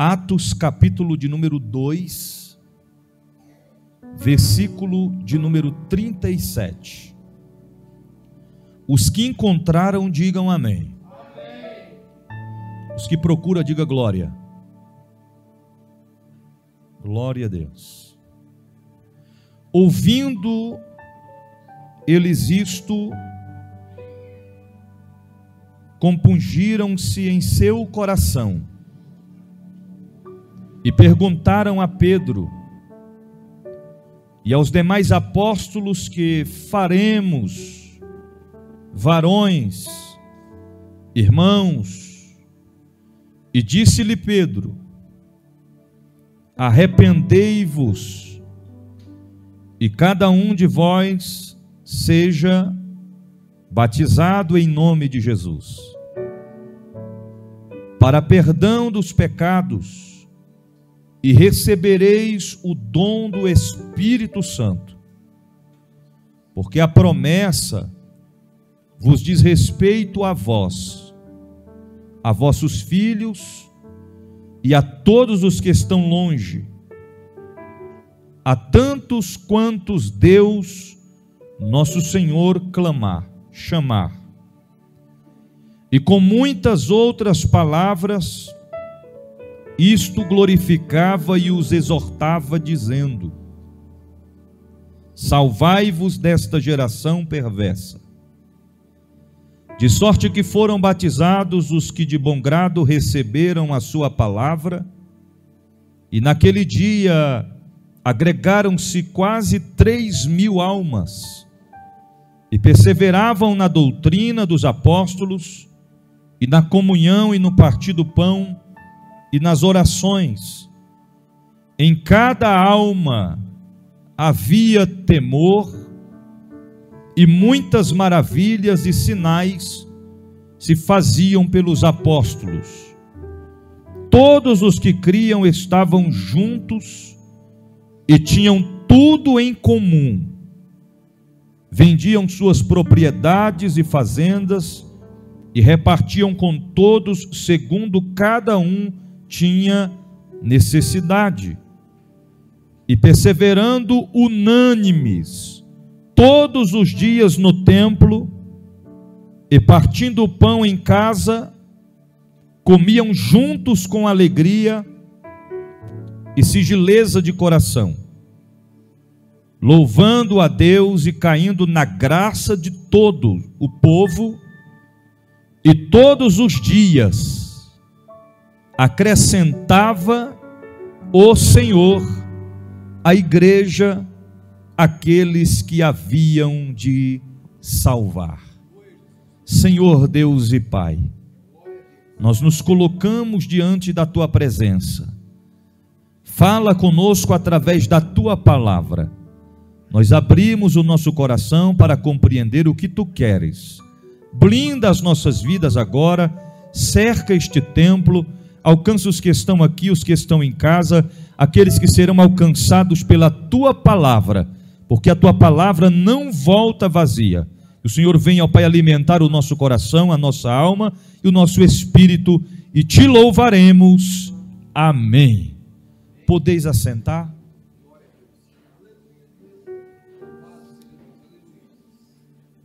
Atos, capítulo de número 2, versículo de número 37. Os que encontraram, digam amém. amém. Os que procuram, diga glória. Glória a Deus. Ouvindo eles isto, compungiram-se em seu coração e perguntaram a Pedro e aos demais apóstolos que faremos, varões, irmãos, e disse-lhe Pedro: Arrependei-vos, e cada um de vós seja batizado em nome de Jesus, para perdão dos pecados, e recebereis o dom do Espírito Santo, porque a promessa vos diz respeito a vós, a vossos filhos e a todos os que estão longe, a tantos quantos Deus, nosso Senhor, clamar chamar. E com muitas outras palavras, isto glorificava e os exortava, dizendo: Salvai-vos desta geração perversa. De sorte que foram batizados os que de bom grado receberam a sua palavra, e naquele dia agregaram-se quase três mil almas e perseveravam na doutrina dos apóstolos, e na comunhão e no partir do pão, e nas orações. Em cada alma havia temor, e muitas maravilhas e sinais se faziam pelos apóstolos. Todos os que criam estavam juntos e tinham tudo em comum vendiam suas propriedades e fazendas e repartiam com todos segundo cada um tinha necessidade. E perseverando unânimes todos os dias no templo e partindo o pão em casa, comiam juntos com alegria e sigileza de coração louvando a Deus e caindo na graça de todo o povo, e todos os dias acrescentava o Senhor à igreja aqueles que haviam de salvar. Senhor Deus e Pai, nós nos colocamos diante da tua presença. Fala conosco através da tua palavra nós abrimos o nosso coração para compreender o que tu queres. Blinda as nossas vidas agora, cerca este templo, alcança os que estão aqui, os que estão em casa, aqueles que serão alcançados pela tua palavra, porque a tua palavra não volta vazia. O Senhor vem, ao Pai, alimentar o nosso coração, a nossa alma e o nosso espírito, e te louvaremos. Amém. Podeis assentar?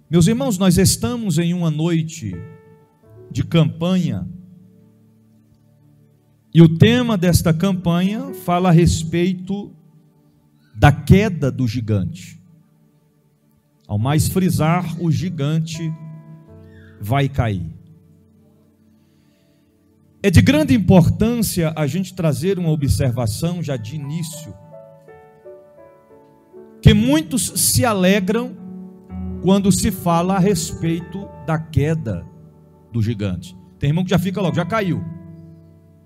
Meus irmãos, nós estamos em uma noite de campanha, e o tema desta campanha fala a respeito da queda do gigante. Ao mais frisar, o gigante vai cair. É de grande importância a gente trazer uma observação já de início, que muitos se alegram quando se fala a respeito da queda do gigante. Tem irmão que já fica logo, já caiu.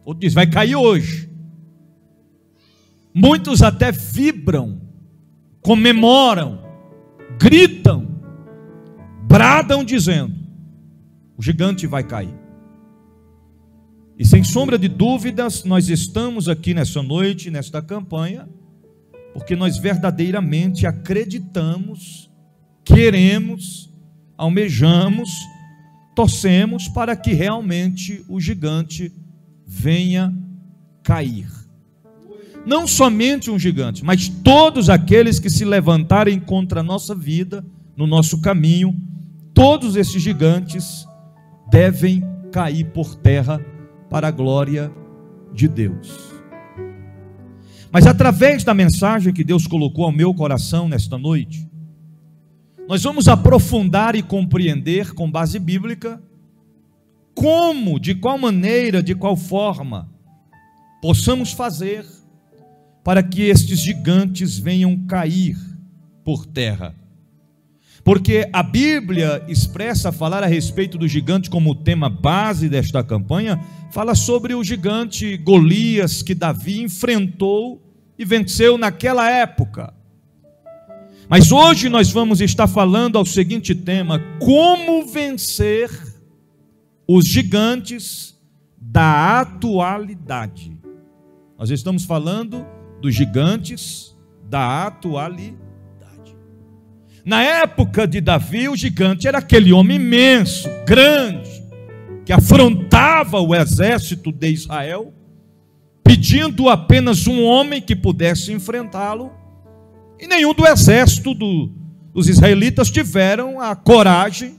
Outro diz, vai cair hoje. Muitos até vibram, comemoram, gritam, bradam dizendo: o gigante vai cair. E sem sombra de dúvidas, nós estamos aqui nessa noite, nesta campanha, porque nós verdadeiramente acreditamos queremos, almejamos, torcemos para que realmente o gigante venha cair. Não somente um gigante, mas todos aqueles que se levantarem contra a nossa vida, no nosso caminho, todos esses gigantes devem cair por terra para a glória de Deus. Mas através da mensagem que Deus colocou ao meu coração nesta noite, nós vamos aprofundar e compreender com base bíblica como, de qual maneira, de qual forma possamos fazer para que estes gigantes venham cair por terra. Porque a Bíblia expressa falar a respeito do gigante como tema base desta campanha, fala sobre o gigante Golias que Davi enfrentou e venceu naquela época. Mas hoje nós vamos estar falando ao seguinte tema: como vencer os gigantes da atualidade. Nós estamos falando dos gigantes da atualidade. Na época de Davi, o gigante era aquele homem imenso, grande, que afrontava o exército de Israel, pedindo apenas um homem que pudesse enfrentá-lo, e nenhum do exército do, dos israelitas tiveram a coragem,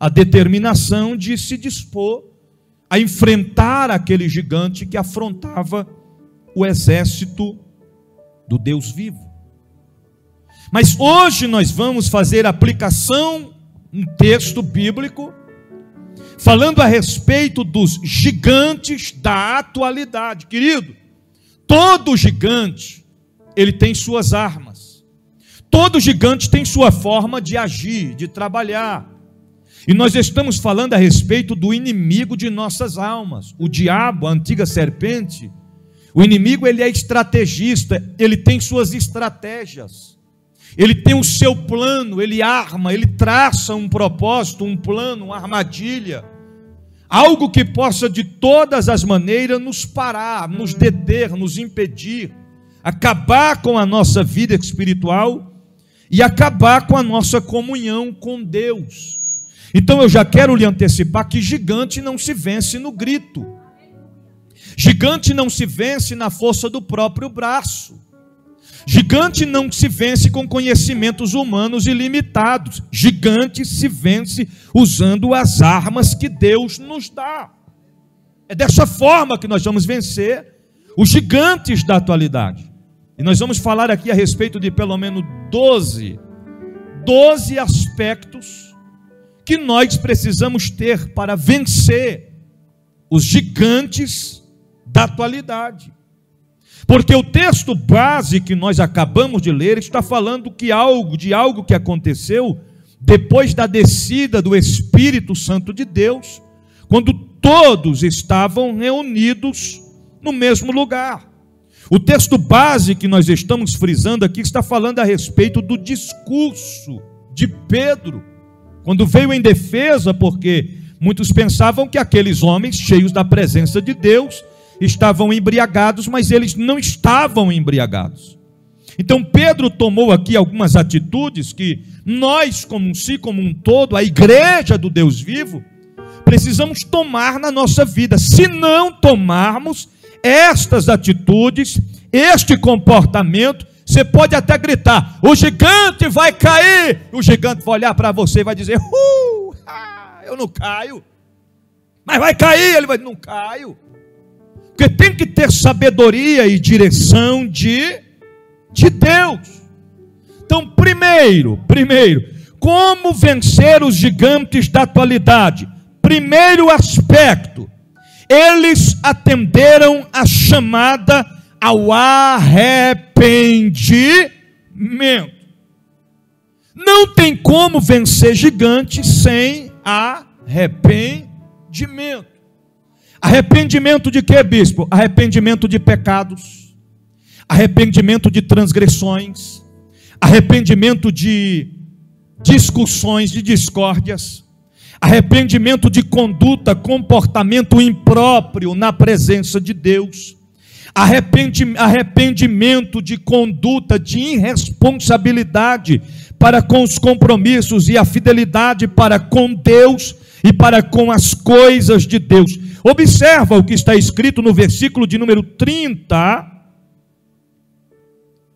a determinação de se dispor a enfrentar aquele gigante que afrontava o exército do Deus vivo. Mas hoje nós vamos fazer aplicação um texto bíblico falando a respeito dos gigantes da atualidade. Querido, todo gigante ele tem suas armas. Todo gigante tem sua forma de agir, de trabalhar. E nós estamos falando a respeito do inimigo de nossas almas, o diabo, a antiga serpente, o inimigo ele é estrategista, ele tem suas estratégias. Ele tem o seu plano, ele arma, ele traça um propósito, um plano, uma armadilha. Algo que possa de todas as maneiras nos parar, nos deter, nos impedir, acabar com a nossa vida espiritual e acabar com a nossa comunhão com Deus. Então eu já quero lhe antecipar que gigante não se vence no grito. Gigante não se vence na força do próprio braço. Gigante não se vence com conhecimentos humanos ilimitados. Gigante se vence usando as armas que Deus nos dá. É dessa forma que nós vamos vencer os gigantes da atualidade. E nós vamos falar aqui a respeito de pelo menos 12, 12 aspectos que nós precisamos ter para vencer os gigantes da atualidade. Porque o texto base que nós acabamos de ler está falando que algo de algo que aconteceu depois da descida do Espírito Santo de Deus, quando todos estavam reunidos no mesmo lugar. O texto base que nós estamos frisando aqui está falando a respeito do discurso de Pedro, quando veio em defesa, porque muitos pensavam que aqueles homens cheios da presença de Deus estavam embriagados, mas eles não estavam embriagados. Então Pedro tomou aqui algumas atitudes que nós, como si, como um todo, a igreja do Deus vivo, precisamos tomar na nossa vida. Se não tomarmos estas atitudes, este comportamento, você pode até gritar: o gigante vai cair. O gigante vai olhar para você e vai dizer: uh, ah, eu não caio. Mas vai cair. Ele vai: não caio. Porque tem que ter sabedoria e direção de, de Deus. Então, primeiro, primeiro, como vencer os gigantes da atualidade? Primeiro aspecto, eles atenderam a chamada ao arrependimento. Não tem como vencer gigantes sem arrependimento. Arrependimento de quê, bispo? Arrependimento de pecados, arrependimento de transgressões, arrependimento de discussões, de discórdias, arrependimento de conduta, comportamento impróprio na presença de Deus, arrependimento de conduta, de irresponsabilidade para com os compromissos e a fidelidade para com Deus e para com as coisas de Deus Observa o que está escrito no versículo de número 30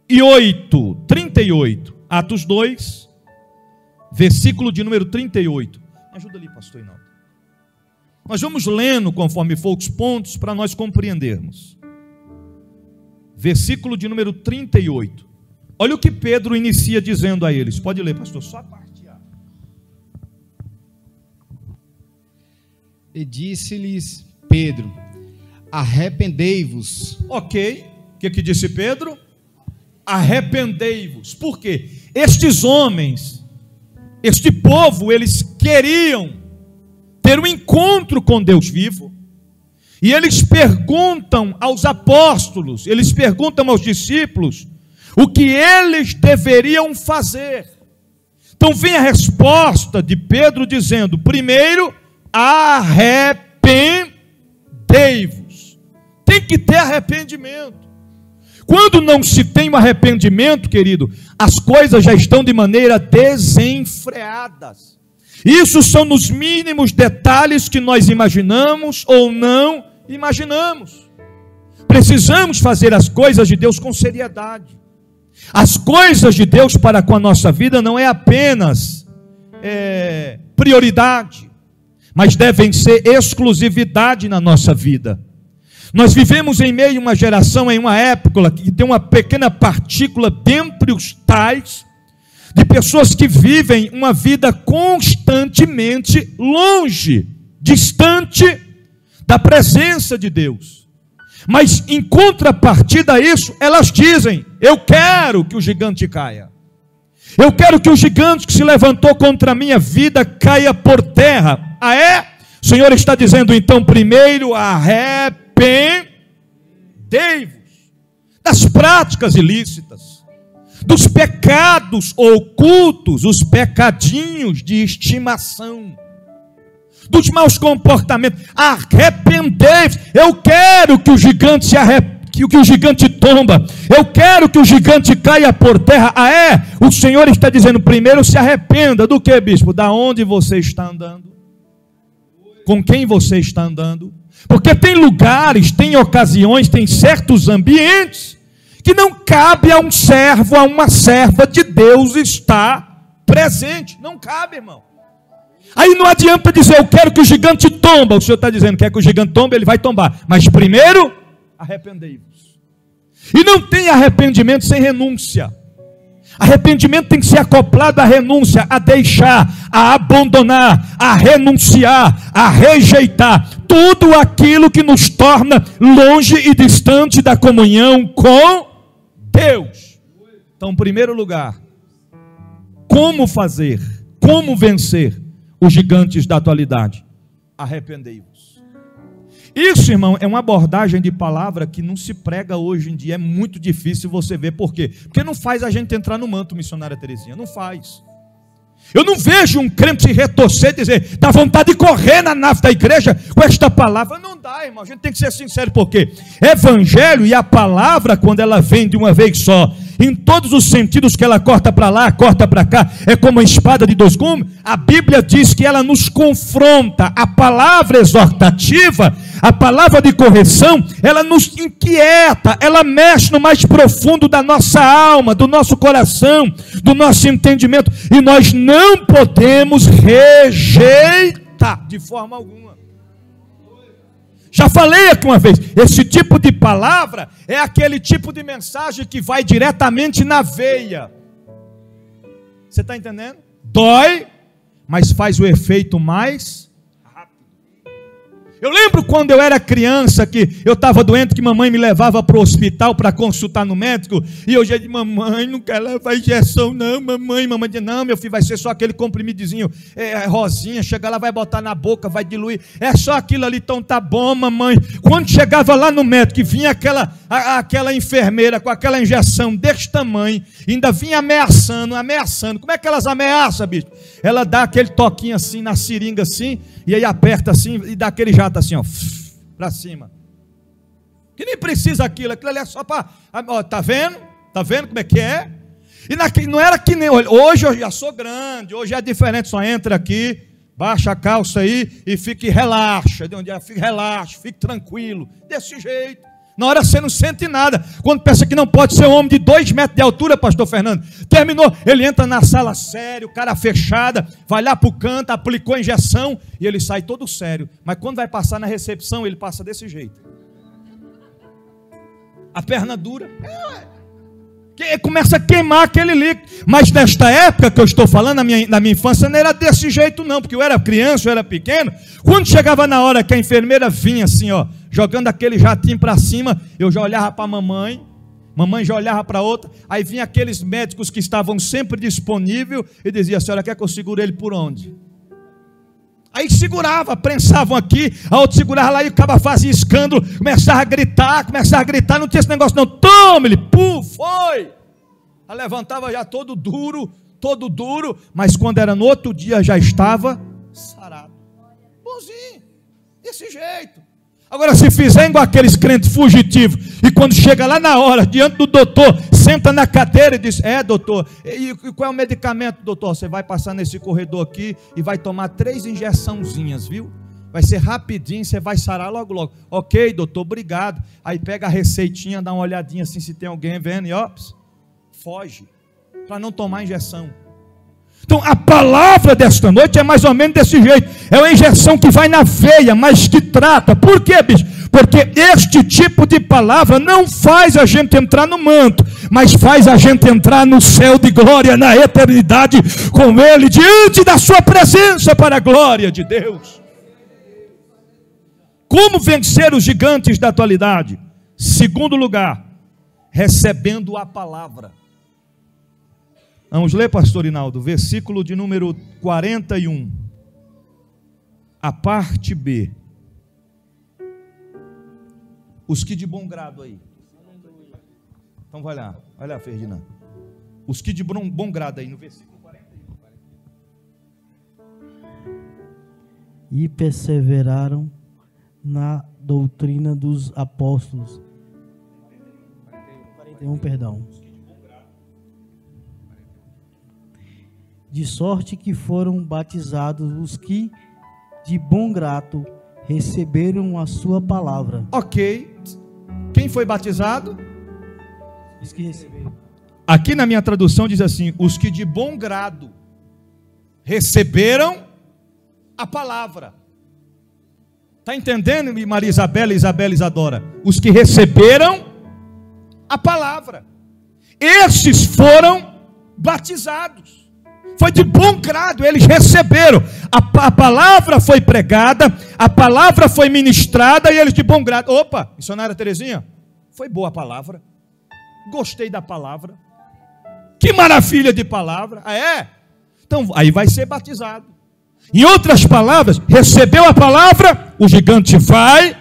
e 8, 38. Atos 2, versículo de número 38. Me ajuda ali, pastor Inaldo. Nós vamos lendo conforme for os pontos para nós compreendermos. Versículo de número 38. Olha o que Pedro inicia dizendo a eles. Pode ler, pastor, só a parte A. E disse-lhes Pedro: Arrependei-vos. Ok. O que, que disse Pedro? Arrependei-vos. Por quê? Estes homens, este povo, eles queriam ter um encontro com Deus vivo. E eles perguntam aos apóstolos, eles perguntam aos discípulos, o que eles deveriam fazer. Então vem a resposta de Pedro dizendo: primeiro, arrependei-vos. Tem que ter arrependimento. Quando não se tem um arrependimento, querido, as coisas já estão de maneira desenfreadas. Isso são nos mínimos detalhes que nós imaginamos ou não imaginamos. Precisamos fazer as coisas de Deus com seriedade. As coisas de Deus para com a nossa vida não é apenas é, prioridade, mas devem ser exclusividade na nossa vida. Nós vivemos em meio a uma geração, em uma época que tem uma pequena partícula dentre os tais de pessoas que vivem uma vida constantemente longe, distante da presença de Deus. Mas em contrapartida a isso, elas dizem: Eu quero que o gigante caia. Eu quero que o gigante que se levantou contra a minha vida caia por terra. Ah, é? O Senhor está dizendo então, primeiro, arrependei-vos das práticas ilícitas dos pecados ocultos, os pecadinhos de estimação, dos maus comportamentos. Arrependei-vos. Eu quero que o gigante se arrependa que, o gigante tomba. Eu quero que o gigante caia por terra. Ah, é? O Senhor está dizendo: primeiro se arrependa do que, bispo? Da onde você está andando? Com quem você está andando? Porque tem lugares, tem ocasiões, tem certos ambientes que não cabe a um servo, a uma serva de Deus estar presente. Não cabe, irmão. Aí não adianta dizer, eu quero que o gigante tomba. O Senhor está dizendo, quer que o gigante tombe, ele vai tombar. Mas primeiro, arrependei-vos. E não tem arrependimento sem renúncia. Arrependimento tem que ser acoplado à renúncia, a deixar, a abandonar, a renunciar, a rejeitar tudo aquilo que nos torna longe e distante da comunhão com Deus. Então, em primeiro lugar, como fazer, como vencer os gigantes da atualidade? Arrependei-vos. Isso, irmão, é uma abordagem de palavra que não se prega hoje em dia. É muito difícil você ver. Por quê? Porque não faz a gente entrar no manto, missionária Terezinha. Não faz. Eu não vejo um crente se retorcer e dizer, dá vontade de correr na nave da igreja com esta palavra. Não dá, irmão. A gente tem que ser sincero, porque evangelho e a palavra, quando ela vem de uma vez só, em todos os sentidos que ela corta para lá, corta para cá, é como uma espada de dois gumes. A Bíblia diz que ela nos confronta. A palavra exortativa, a palavra de correção, ela nos inquieta, ela mexe no mais profundo da nossa alma, do nosso coração, do nosso entendimento, e nós não podemos rejeitar de forma alguma. Já falei aqui uma vez, esse tipo de palavra é aquele tipo de mensagem que vai diretamente na veia. Você está entendendo? Dói, mas faz o efeito mais eu lembro quando eu era criança que eu estava doente, que mamãe me levava para o hospital para consultar no médico, e eu já disse, mamãe, não quer levar injeção, não, mamãe, mamãe disse, não, meu filho, vai ser só aquele comprimidozinho é, é, rosinha, chega lá, vai botar na boca, vai diluir, é só aquilo ali, então tá bom, mamãe. Quando chegava lá no médico, e vinha aquela, a, aquela enfermeira com aquela injeção desse tamanho, ainda vinha ameaçando, ameaçando, como é que elas ameaçam, bicho? Ela dá aquele toquinho assim, na seringa assim, e aí aperta assim e dá aquele jato assim, ó, para cima. Que nem precisa aquilo, aquilo ali é só para. Ó, tá vendo? Tá vendo como é que é? E naquele, não era que nem. Hoje eu já sou grande, hoje é diferente, só entra aqui, Baixa a calça aí e fique relaxa. De onde é? Fique relaxa, fique tranquilo. Desse jeito. Na hora você não sente nada. Quando pensa que não pode ser um homem de dois metros de altura, pastor Fernando. Terminou, ele entra na sala sério, cara fechada, vai lá para o canto, aplicou a injeção e ele sai todo sério. Mas quando vai passar na recepção, ele passa desse jeito. A perna dura. É, que começa a queimar aquele líquido. Mas nesta época que eu estou falando, na minha, na minha infância, não era desse jeito, não, porque eu era criança, eu era pequeno. Quando chegava na hora que a enfermeira vinha assim, ó, jogando aquele jatinho para cima, eu já olhava para a mamãe, mamãe já olhava para outra, aí vinha aqueles médicos que estavam sempre disponíveis e dizia: a senhora quer que eu segure ele por onde? Aí segurava, prensavam aqui, a outra segurava lá e acaba fazia escândalo, começava a gritar, começava a gritar, não tinha esse negócio não, tome ele, pum, foi. Ela levantava já todo duro, todo duro, mas quando era no outro dia já estava sarado. Bonzinho, desse jeito. Agora, se fizer igual aqueles crentes fugitivos, e quando chega lá na hora, diante do doutor, senta na cadeira e diz: É, doutor, e, e qual é o medicamento, doutor? Você vai passar nesse corredor aqui e vai tomar três injeçãozinhas, viu? Vai ser rapidinho, você vai sarar logo, logo. Ok, doutor, obrigado. Aí pega a receitinha, dá uma olhadinha assim se tem alguém vendo e ó, foge, para não tomar injeção. Então, a palavra desta noite é mais ou menos desse jeito. É uma injeção que vai na veia, mas que trata. Por quê, bicho? Porque este tipo de palavra não faz a gente entrar no manto, mas faz a gente entrar no céu de glória, na eternidade com Ele, diante da Sua presença, para a glória de Deus. Como vencer os gigantes da atualidade? Segundo lugar, recebendo a palavra. Vamos ler, pastor Inaldo, versículo de número 41, a parte B. Os que de bom grado aí. Então vai lá, vai lá, Ferdinando. Os que de bom, bom grado aí no versículo 41. E perseveraram na doutrina dos apóstolos. 41, perdão de sorte que foram batizados os que, de bom grato, receberam a sua palavra. Ok. Quem foi batizado? Os que receberam. Aqui na minha tradução diz assim: os que de bom grado receberam a palavra. Está entendendo, Maria Isabela e Isabela Isadora? Os que receberam a palavra. Esses foram batizados foi de bom grado, eles receberam. A, a, palavra foi pregada, a palavra foi ministrada e eles de bom grado. Opa, missionária Terezinha, foi boa a palavra. Gostei da palavra. Que maravilha de palavra. Ah, é? Então, aí vai ser batizado. Em outras palavras, recebeu a palavra, o gigante vai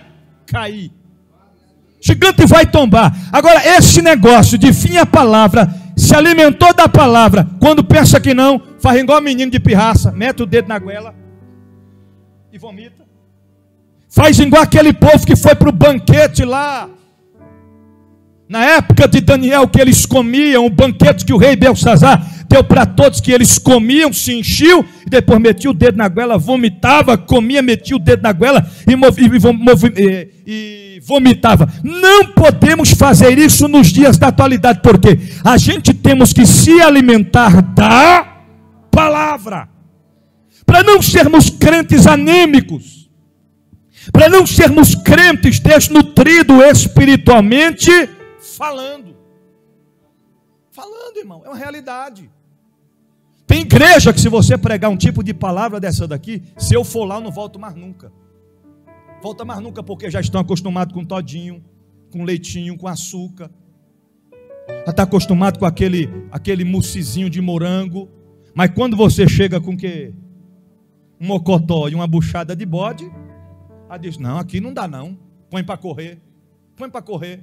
cair. O gigante vai tombar. Agora, esse negócio de fim a palavra se alimentou da palavra, quando pensa que não, faz igual menino de pirraça, mete o dedo na goela e vomita. Faz igual aquele povo que foi para o banquete lá. Na época de Daniel, que eles comiam, o banquete que o rei Belsazar deu para todos, que eles comiam, se enchiam, e depois metia o dedo na goela, vomitava, comia, metia o dedo na goela e, movi, e, e vomitava. Não podemos fazer isso nos dias da atualidade, porque a gente temos que se alimentar da palavra, para não sermos crentes anêmicos, para não sermos crentes desnutridos espiritualmente, falando. Falando, irmão, é uma realidade. Tem igreja que, se você pregar um tipo de palavra dessa daqui, se eu for lá, eu não volto mais nunca. Volta mais nunca, porque já estão acostumados com todinho, com leitinho, com açúcar. Já está acostumado com aquele, aquele mucizinho de morango. Mas quando você chega com que? Um mocotó e uma buchada de bode, ela diz: Não, aqui não dá não. Põe para correr. Põe para correr.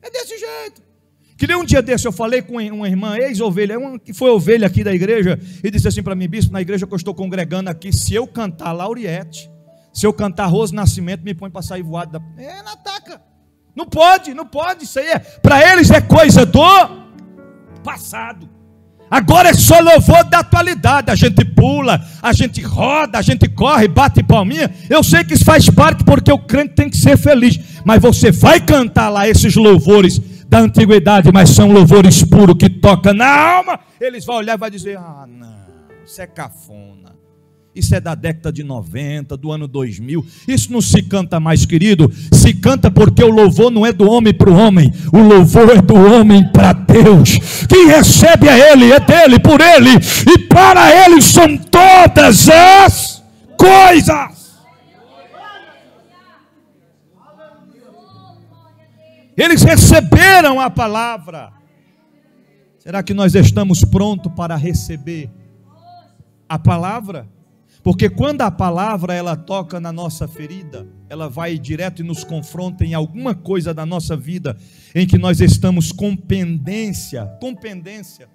É desse jeito. Que nem um dia desse eu falei com uma irmã, ex-ovelha, que foi ovelha aqui da igreja, e disse assim para mim, bispo, na igreja que eu estou congregando aqui, se eu cantar Lauriette, se eu cantar Rose Nascimento, me põe para sair voado da. É, não ataca. Não pode, não pode. Isso aí é. Para eles é coisa do passado. Agora é só louvor da atualidade. A gente pula, a gente roda, a gente corre, bate palminha. Eu sei que isso faz parte porque o crente tem que ser feliz. Mas você vai cantar lá esses louvores da antiguidade, mas são louvores puros que tocam na alma. Eles vão olhar e vão dizer: Ah, não, isso é cafona. Isso é da década de 90, do ano 2000. Isso não se canta mais, querido. Se canta porque o louvor não é do homem para o homem. O louvor é do homem para Deus. Quem recebe é Ele, é dele, por Ele. E para Ele são todas as coisas. Eles receberam a palavra. Será que nós estamos prontos para receber a palavra? Porque quando a palavra ela toca na nossa ferida, ela vai direto e nos confronta em alguma coisa da nossa vida em que nós estamos com pendência, com pendência.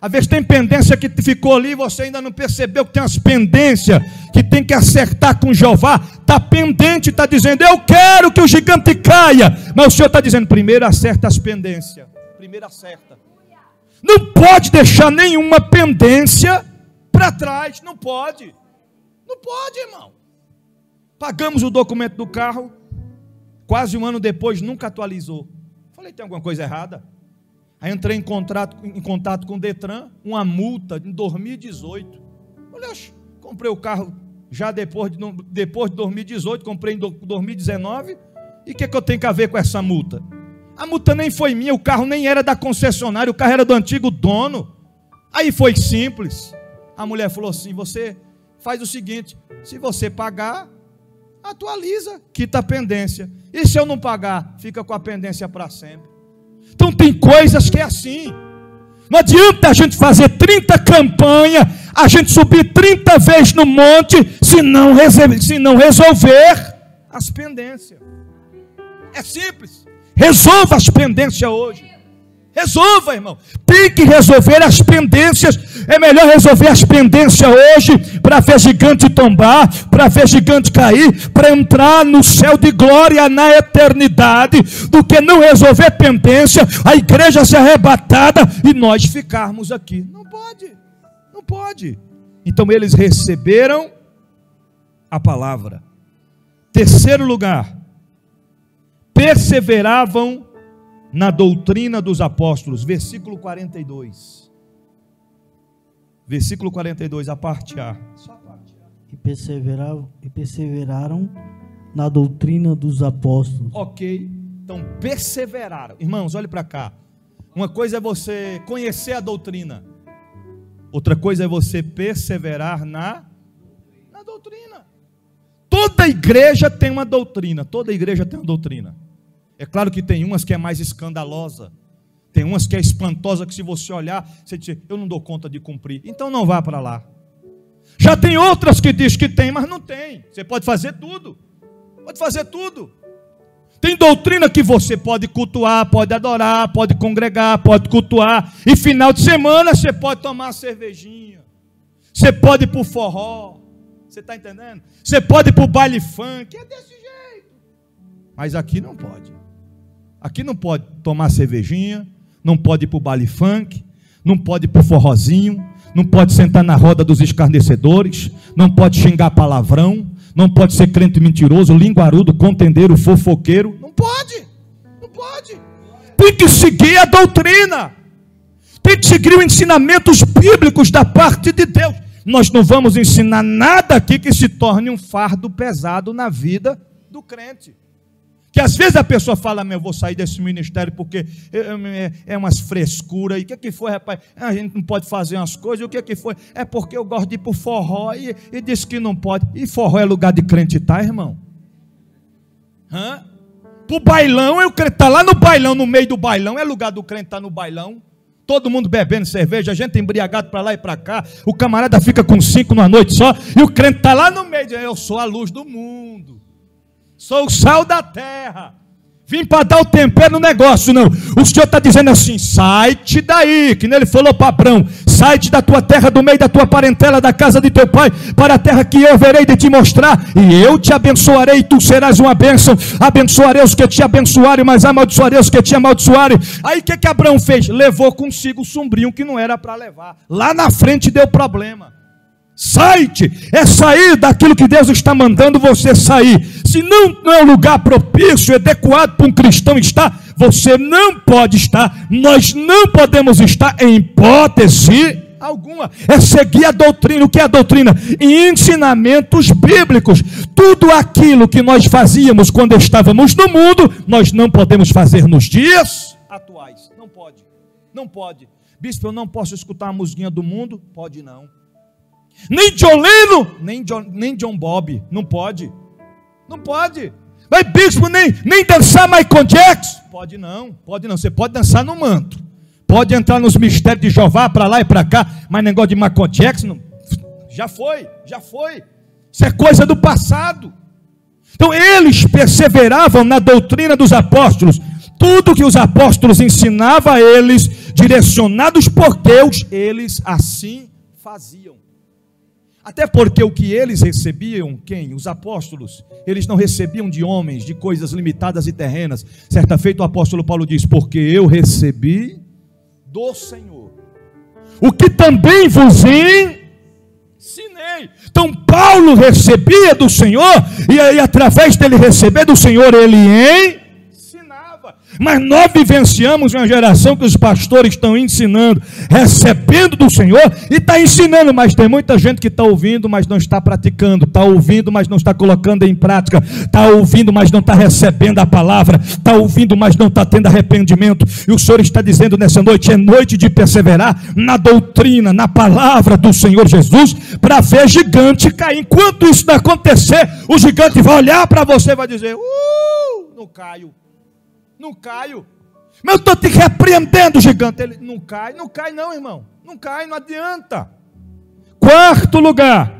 Às vezes tem pendência que ficou ali, você ainda não percebeu que tem umas pendências que tem que acertar com Jeová. Está pendente, está dizendo, eu quero que o gigante caia. Mas o Senhor está dizendo, primeiro acerta as pendências. Primeiro acerta. Não pode deixar nenhuma pendência para trás. Não pode. Não pode, irmão. Pagamos o documento do carro, quase um ano depois nunca atualizou. Falei, tem alguma coisa errada? Aí entrei em contato, em contato com o Detran, uma multa em 2018. Falei, oxe, comprei o carro já depois de, depois de 2018, comprei em 2019. E o que, que eu tenho que ver com essa multa? A multa nem foi minha, o carro nem era da concessionária, o carro era do antigo dono. Aí foi simples. A mulher falou assim: você faz o seguinte: se você pagar, atualiza, quita a pendência. E se eu não pagar, fica com a pendência para sempre. Então tem coisas que é assim. Não adianta a gente fazer 30 campanhas, a gente subir 30 vezes no monte, se não, se não resolver as pendências. É simples. Resolva as pendências hoje. Resolva, irmão. Tem que resolver as pendências. É melhor resolver as pendências hoje para ver gigante tombar, para ver gigante cair, para entrar no céu de glória na eternidade, do que não resolver pendência, a igreja ser arrebatada e nós ficarmos aqui. Não pode. Não pode. Então eles receberam a palavra. Terceiro lugar, perseveravam na doutrina dos apóstolos, versículo 42. Versículo 42, a parte A. E perseveraram, e perseveraram na doutrina dos apóstolos. Ok, então perseveraram. Irmãos, olhe para cá. Uma coisa é você conhecer a doutrina, outra coisa é você perseverar na, na doutrina. Toda igreja tem uma doutrina, toda igreja tem uma doutrina. É claro que tem umas que é mais escandalosa, tem umas que é espantosa, que se você olhar, você diz, eu não dou conta de cumprir. Então não vá para lá. Já tem outras que diz que tem, mas não tem. Você pode fazer tudo. Pode fazer tudo. Tem doutrina que você pode cultuar, pode adorar, pode congregar, pode cultuar. E final de semana você pode tomar cervejinha. Você pode ir para o forró. Você está entendendo? Você pode ir para o baile funk. É desse jeito. Mas aqui não pode. Aqui não pode tomar cervejinha, não pode ir para o baile funk, não pode ir para o forrozinho, não pode sentar na roda dos escarnecedores, não pode xingar palavrão, não pode ser crente mentiroso, linguarudo, contendeiro, fofoqueiro. Não pode, não pode. Tem que seguir a doutrina, tem que seguir os ensinamentos bíblicos da parte de Deus. Nós não vamos ensinar nada aqui que se torne um fardo pesado na vida do crente. Que às vezes a pessoa fala, meu, eu vou sair desse ministério porque é, é umas frescuras. E o que, que foi, rapaz? A gente não pode fazer umas coisas. O que, que foi? É porque eu gosto de ir para forró e, e disse que não pode. E forró é lugar de crente, tá, irmão? Hã? O bailão, eu crente está lá no bailão, no meio do bailão. É lugar do crente estar tá no bailão. Todo mundo bebendo cerveja, a gente embriagado para lá e para cá. O camarada fica com cinco numa noite só. E o crente está lá no meio. Eu sou a luz do mundo sou o sal da terra. Vim para dar o tempero no negócio, não. O Senhor está dizendo assim: sai-te daí, que nele falou para Abraão: sai-te da tua terra, do meio da tua parentela, da casa de teu pai, para a terra que eu verei de te mostrar, e eu te abençoarei, e tu serás uma bênção. Abençoarei os que te abençoarem, mas amaldiçoarei os que te amaldiçoarem. Aí o que, que Abraão fez? Levou consigo o sombrinho que não era para levar. Lá na frente deu problema. Sai-te, é sair daquilo que Deus está mandando você sair. Se não, não é um lugar propício, adequado para um cristão estar, você não pode estar, nós não podemos estar em hipótese alguma. É seguir a doutrina. O que é a doutrina? Ensinamentos bíblicos. Tudo aquilo que nós fazíamos quando estávamos no mundo, nós não podemos fazer nos dias atuais. Não pode. Não pode. Bispo, eu não posso escutar a musiquinha do mundo? Pode não. Nem John Lennon, nem John, nem John Bob. Não pode. Não pode. Mas bispo, nem, nem dançar Michael Jackson. Pode não, pode não. Você pode dançar no manto. Pode entrar nos mistérios de Jeová para lá e para cá. Mas negócio de Michael Jackson, já foi, já foi. Isso é coisa do passado. Então eles perseveravam na doutrina dos apóstolos. Tudo que os apóstolos ensinavam a eles, direcionados por Deus, eles assim faziam. Até porque o que eles recebiam, quem? Os apóstolos, eles não recebiam de homens, de coisas limitadas e terrenas. Certa feita o apóstolo Paulo diz: Porque eu recebi do Senhor, o que também vos ensinei. Então Paulo recebia do Senhor, e aí através dele receber do Senhor, ele em mas nós vivenciamos uma geração que os pastores estão ensinando, recebendo do Senhor e está ensinando, mas tem muita gente que está ouvindo, mas não está praticando, está ouvindo, mas não está colocando em prática, está ouvindo, mas não está recebendo a palavra, está ouvindo, mas não está tendo arrependimento. E o Senhor está dizendo nessa noite: é noite de perseverar na doutrina, na palavra do Senhor Jesus, para ver gigante cair. Enquanto isso não acontecer, o gigante vai olhar para você e vai dizer: Uh, não caio. Não caio. Mas eu estou te repreendendo, gigante. Ele não cai, não cai, não, irmão. Não cai, não adianta. Quarto lugar.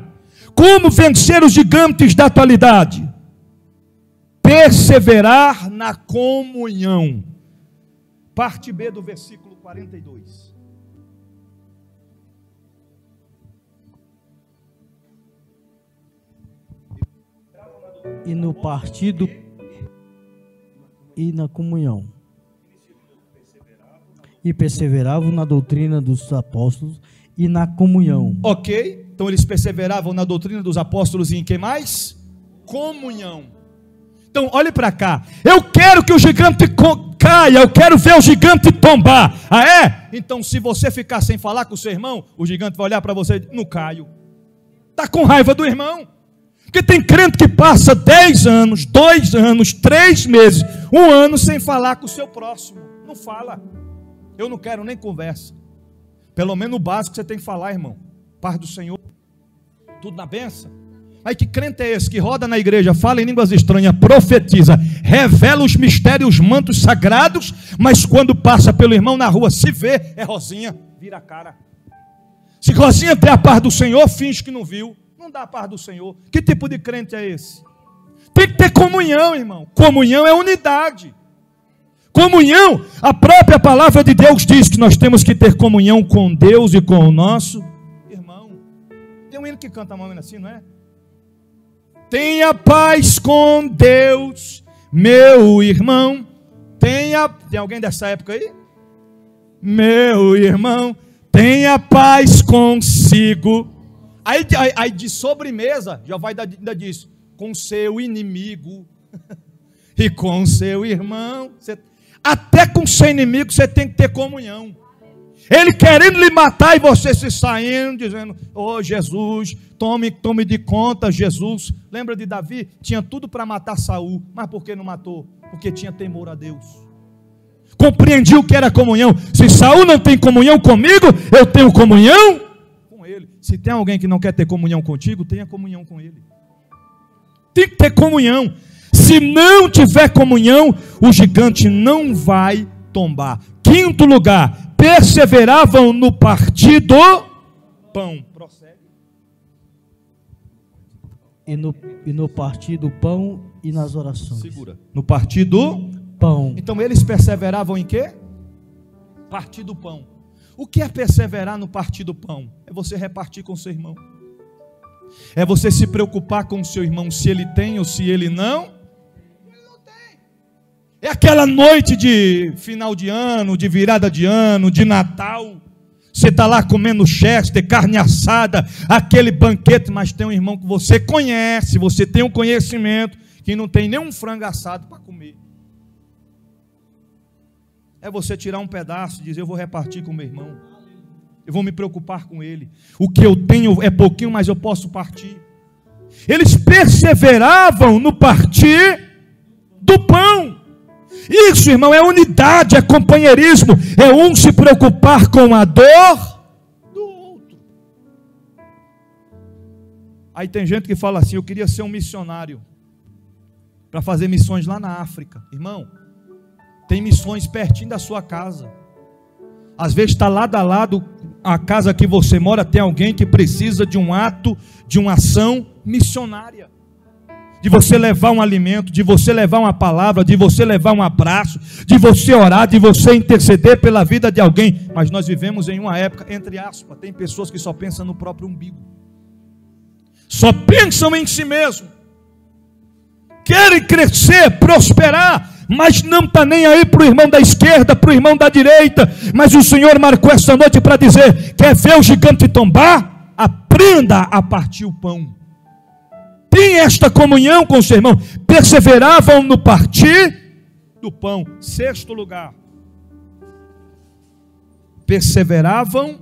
Como vencer os gigantes da atualidade? Perseverar na comunhão. Parte B do versículo 42. E no partido e na comunhão. E perseveravam na doutrina dos apóstolos e na comunhão. Ok, então eles perseveravam na doutrina dos apóstolos e em que mais? Comunhão. Então, olhe para cá. Eu quero que o gigante caia, eu quero ver o gigante tombar. Ah, é? Então, se você ficar sem falar com o seu irmão, o gigante vai olhar para você Não caio. Está com raiva do irmão. Porque tem crente que passa 10 anos, 2 anos, 3 meses, um ano sem falar com o seu próximo. Não fala. Eu não quero nem conversa. Pelo menos o básico você tem que falar, irmão. Paz do Senhor. Tudo na benção. Aí que crente é esse que roda na igreja, fala em línguas estranhas, profetiza, revela os mistérios, os mantos sagrados, mas quando passa pelo irmão na rua, se vê, é Rosinha, vira a cara. Se Rosinha tem a paz do Senhor, finge que não viu não dá a paz do Senhor. Que tipo de crente é esse? Tem que ter comunhão, irmão. Comunhão é unidade. Comunhão, a própria palavra de Deus diz que nós temos que ter comunhão com Deus e com o nosso irmão. Tem um hino que canta mais assim, não é? Tenha paz com Deus, meu irmão. Tenha. Tem alguém dessa época aí? Meu irmão, tenha paz consigo Aí, aí, aí, de sobremesa, já vai ainda disso, com seu inimigo e com seu irmão. Você, até com seu inimigo você tem que ter comunhão. Ele querendo lhe matar e você se saindo, dizendo: Oh Jesus, tome, tome de conta, Jesus. Lembra de Davi? Tinha tudo para matar Saul, mas por que não matou? Porque tinha temor a Deus. Compreendi o que era comunhão. Se Saul não tem comunhão comigo, eu tenho comunhão se tem alguém que não quer ter comunhão contigo, tenha comunhão com ele. Tem que ter comunhão. Se não tiver comunhão, o gigante não vai tombar. Quinto lugar, perseveravam no partido pão. Prossegue. E no, e no partido pão e nas orações. Segura. No partido pão. Então eles perseveravam em quê? Partir do pão. O que é perseverar no partir do pão? É você repartir com seu irmão. É você se preocupar com seu irmão se ele tem ou se ele não. É aquela noite de final de ano, de virada de ano, de Natal. Você está lá comendo chester, carne assada, aquele banquete, mas tem um irmão que você conhece, você tem um conhecimento, que não tem nenhum frango assado para comer. É você tirar um pedaço e dizer: Eu vou repartir com meu irmão. Eu vou me preocupar com ele. O que eu tenho é pouquinho, mas eu posso partir. Eles perseveravam no partir do pão. Isso, irmão, é unidade, é companheirismo, é um se preocupar com a dor do outro. Aí tem gente que fala assim: Eu queria ser um missionário para fazer missões lá na África. Irmão, tem missões pertinho da sua casa. Às vezes está lado a lado a casa que você mora, tem alguém que precisa de um ato, de uma ação missionária. De você levar um alimento, de você levar uma palavra, de você levar um abraço, de você orar, de você interceder pela vida de alguém. Mas nós vivemos em uma época, entre aspas, tem pessoas que só pensam no próprio umbigo, só pensam em si mesmo, querem crescer, prosperar, mas não está nem aí para o irmão da esquerda, para o irmão da direita. Mas o Senhor marcou esta noite para dizer: quer ver o gigante tombar? Aprenda a partir o pão. Tem esta comunhão com o seu irmão, perseveravam no partir do pão. Sexto lugar, perseveravam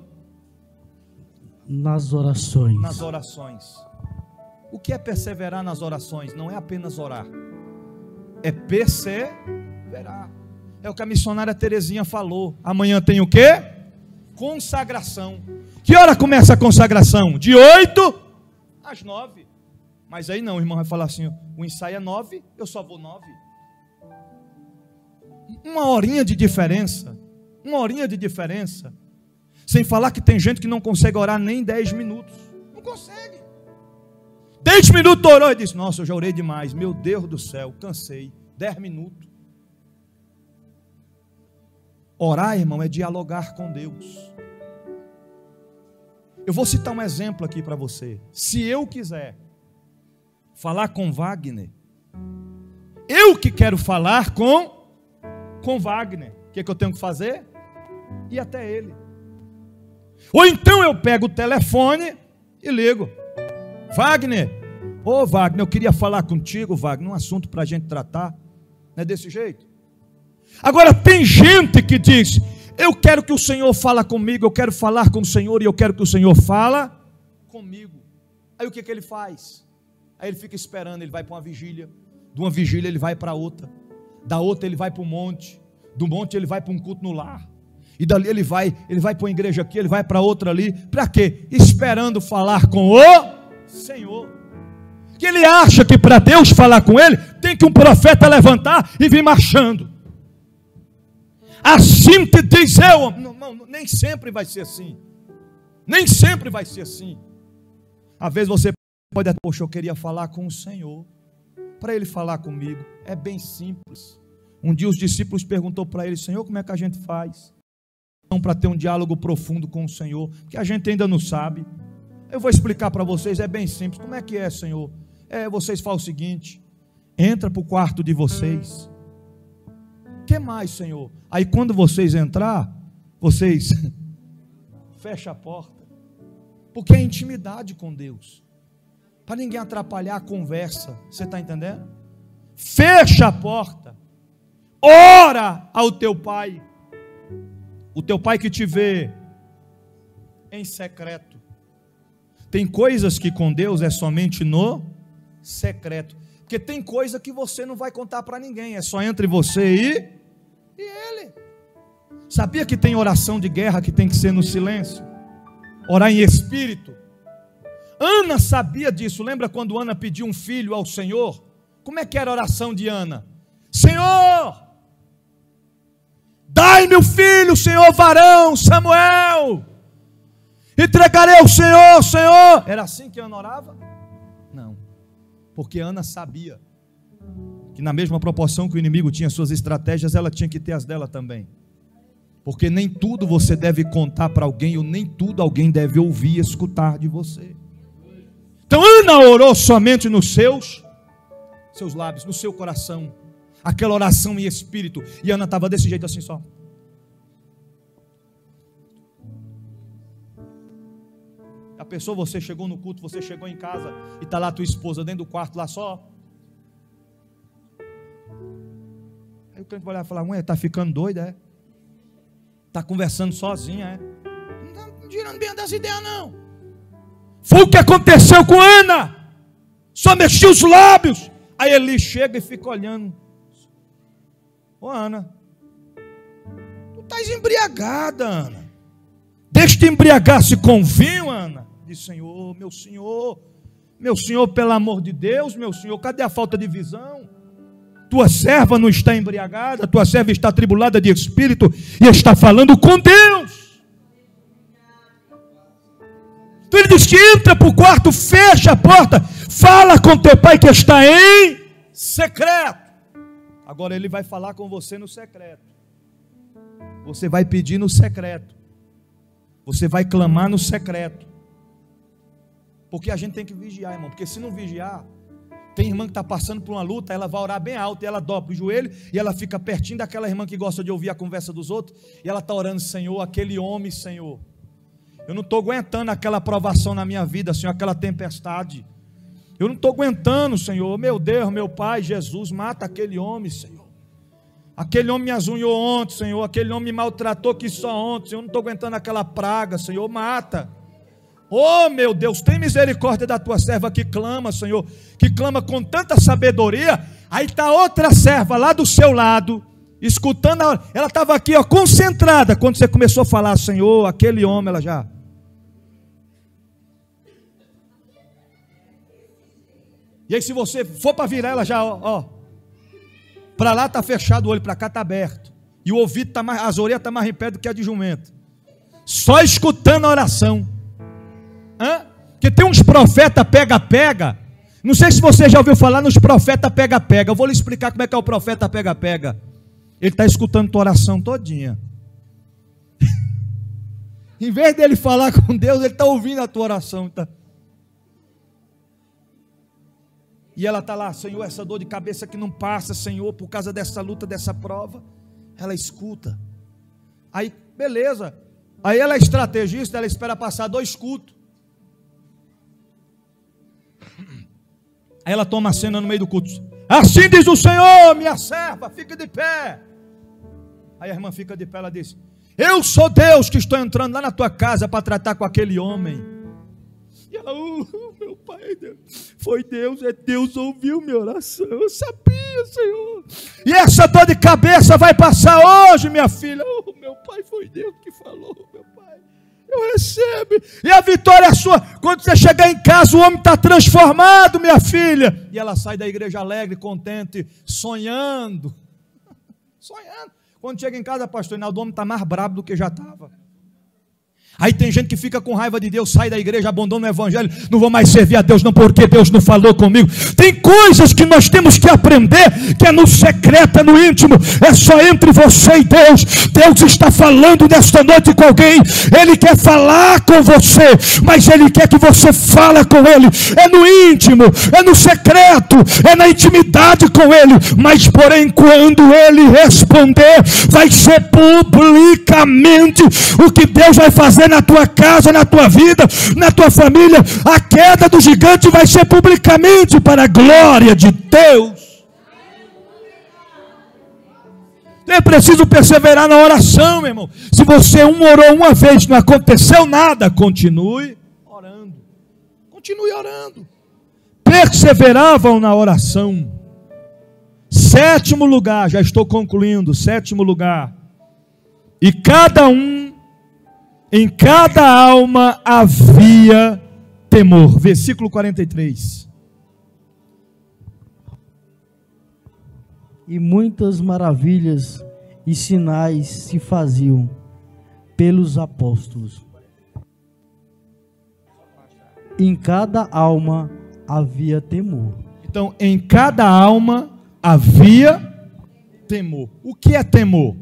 nas orações. Nas orações. O que é perseverar nas orações? Não é apenas orar é perseverar. É o que a missionária Terezinha falou. Amanhã tem o quê? Consagração. Que hora começa a consagração? De 8 às 9. Mas aí não, o irmão vai falar assim: o ensaio é 9, eu só vou 9. Uma horinha de diferença. Uma horinha de diferença. Sem falar que tem gente que não consegue orar nem 10 minutos. Não consegue. 10 minutos orou e disse: Nossa, eu já orei demais. Meu Deus do céu, cansei. 10 minutos. Orar, irmão, é dialogar com Deus. Eu vou citar um exemplo aqui para você. Se eu quiser falar com Wagner, eu que quero falar com com Wagner, o que, é que eu tenho que fazer? Ir até ele. Ou então eu pego o telefone e ligo. Wagner, ô oh, Wagner, eu queria falar contigo, Wagner, um assunto para a gente tratar. Não é desse jeito? Agora tem gente que diz: Eu quero que o Senhor fala comigo, eu quero falar com o Senhor e eu quero que o Senhor fala comigo. Aí o que, que ele faz? Aí ele fica esperando, ele vai para uma vigília, de uma vigília ele vai para outra, da outra ele vai para um monte, do monte ele vai para um culto no lar. E dali ele vai, ele vai para uma igreja aqui, ele vai para outra ali. Para quê? Esperando falar com o Senhor que ele acha que para Deus falar com ele, tem que um profeta levantar e vir marchando. Assim te diz eu, não, não, nem sempre vai ser assim. Nem sempre vai ser assim. Às vezes você pode, poxa, eu queria falar com o Senhor, para ele falar comigo. É bem simples. Um dia os discípulos perguntou para ele, Senhor, como é que a gente faz? Para ter um diálogo profundo com o Senhor, que a gente ainda não sabe. Eu vou explicar para vocês, é bem simples. Como é que é, Senhor? É, vocês falam o seguinte: entra para o quarto de vocês. que mais, Senhor? Aí quando vocês entrar, vocês fecha a porta. Porque é intimidade com Deus. Para ninguém atrapalhar a conversa. Você está entendendo? Fecha a porta. Ora ao teu pai. O teu pai que te vê em secreto. Tem coisas que com Deus é somente no secreto. Porque tem coisa que você não vai contar para ninguém, é só entre você e, e ele. Sabia que tem oração de guerra que tem que ser no silêncio? Orar em espírito. Ana sabia disso. Lembra quando Ana pediu um filho ao Senhor? Como é que era a oração de Ana? Senhor, dai-me o filho, Senhor varão, Samuel. Entregarei ao Senhor, Senhor. Era assim que Ana orava? Não porque Ana sabia que na mesma proporção que o inimigo tinha suas estratégias, ela tinha que ter as dela também. Porque nem tudo você deve contar para alguém, ou nem tudo alguém deve ouvir e escutar de você. Então Ana orou somente nos seus seus lábios, no seu coração. Aquela oração em espírito. E Ana estava desse jeito assim só. Pessoa, você chegou no culto, você chegou em casa e está lá tua esposa dentro do quarto, lá só. Aí o crente vai olhar e falar: Ué, está ficando doida, é? Está conversando sozinha, é? Não está girando bem das ideias, não. Foi o que aconteceu com Ana. Só mexia os lábios. Aí ele chega e fica olhando. Ô Ana, tu estás embriagada, Ana. Deixa-te embriagar-se com vinho, Ana. Diz, Senhor, meu Senhor, meu Senhor, pelo amor de Deus, meu Senhor, cadê a falta de visão? Tua serva não está embriagada, tua serva está tribulada de espírito e está falando com Deus. Então ele diz que entra para o quarto, fecha a porta, fala com teu pai que está em secreto. Agora ele vai falar com você no secreto. Você vai pedir no secreto. Você vai clamar no secreto. Porque a gente tem que vigiar, irmão. Porque se não vigiar, tem irmã que está passando por uma luta, ela vai orar bem alto, e ela dobra o joelho e ela fica pertinho daquela irmã que gosta de ouvir a conversa dos outros, e ela está orando, Senhor, aquele homem, Senhor. Eu não estou aguentando aquela provação na minha vida, Senhor, aquela tempestade. Eu não estou aguentando, Senhor. Meu Deus, meu Pai, Jesus, mata aquele homem, Senhor. Aquele homem me azunhou ontem, Senhor. Aquele homem me maltratou que só ontem, Senhor. Eu não estou aguentando aquela praga, Senhor. Mata. Oh, meu Deus, tem misericórdia da tua serva que clama, Senhor. Que clama com tanta sabedoria. Aí está outra serva lá do seu lado, escutando. A... Ela estava aqui, ó, concentrada. Quando você começou a falar, Senhor, aquele homem, ela já. E aí, se você for para virar ela já, ó, ó para lá está fechado o olho, para cá está aberto. E o ouvido está mais, as orelhas estão tá mais em pé do que a de jumento. Só escutando a oração. Hã? Porque tem uns profetas pega-pega. Não sei se você já ouviu falar nos profetas pega-pega. Eu vou lhe explicar como é que é o profeta pega-pega. Ele está escutando tua oração todinha. em vez dele falar com Deus, ele está ouvindo a tua oração. Tá? E ela está lá, Senhor, essa dor de cabeça que não passa, Senhor, por causa dessa luta, dessa prova. Ela escuta. Aí, beleza. Aí ela é estrategista, ela espera passar dois cultos. Aí ela toma a cena no meio do culto. Assim diz o Senhor, minha serva, fica de pé. Aí a irmã fica de pé, ela diz: Eu sou Deus que estou entrando lá na tua casa para tratar com aquele homem. E ela, uh, meu Pai, foi Deus, é Deus ouviu minha oração. Eu sabia, Senhor. E essa dor de cabeça vai passar hoje, minha filha. Oh, meu Pai, foi Deus que falou, meu Pai. Eu recebo. E a vitória é sua. Quando você chegar em casa, o homem está transformado, minha filha. E ela sai da igreja alegre, contente, sonhando. Sonhando. Quando chega em casa, pastor o homem está mais brabo do que já estava. Aí tem gente que fica com raiva de Deus, sai da igreja, abandona o evangelho, não vou mais servir a Deus, não porque Deus não falou comigo. Tem coisas que nós temos que aprender, que é no secreto, é no íntimo, é só entre você e Deus. Deus está falando nesta noite com alguém, Ele quer falar com você, mas Ele quer que você fale com Ele. É no íntimo, é no secreto, é na intimidade com Ele. Mas porém, quando Ele responder, vai ser publicamente o que Deus vai fazer na tua casa, na tua vida, na tua família, a queda do gigante vai ser publicamente para a glória de Deus. É preciso perseverar na oração, meu irmão. Se você um orou uma vez não aconteceu nada, continue orando. Continue orando. Perseveravam na oração. Sétimo lugar, já estou concluindo. Sétimo lugar. E cada um em cada alma havia temor. Versículo 43. E muitas maravilhas e sinais se faziam pelos apóstolos. Em cada alma havia temor. Então, em cada alma havia temor. O que é temor?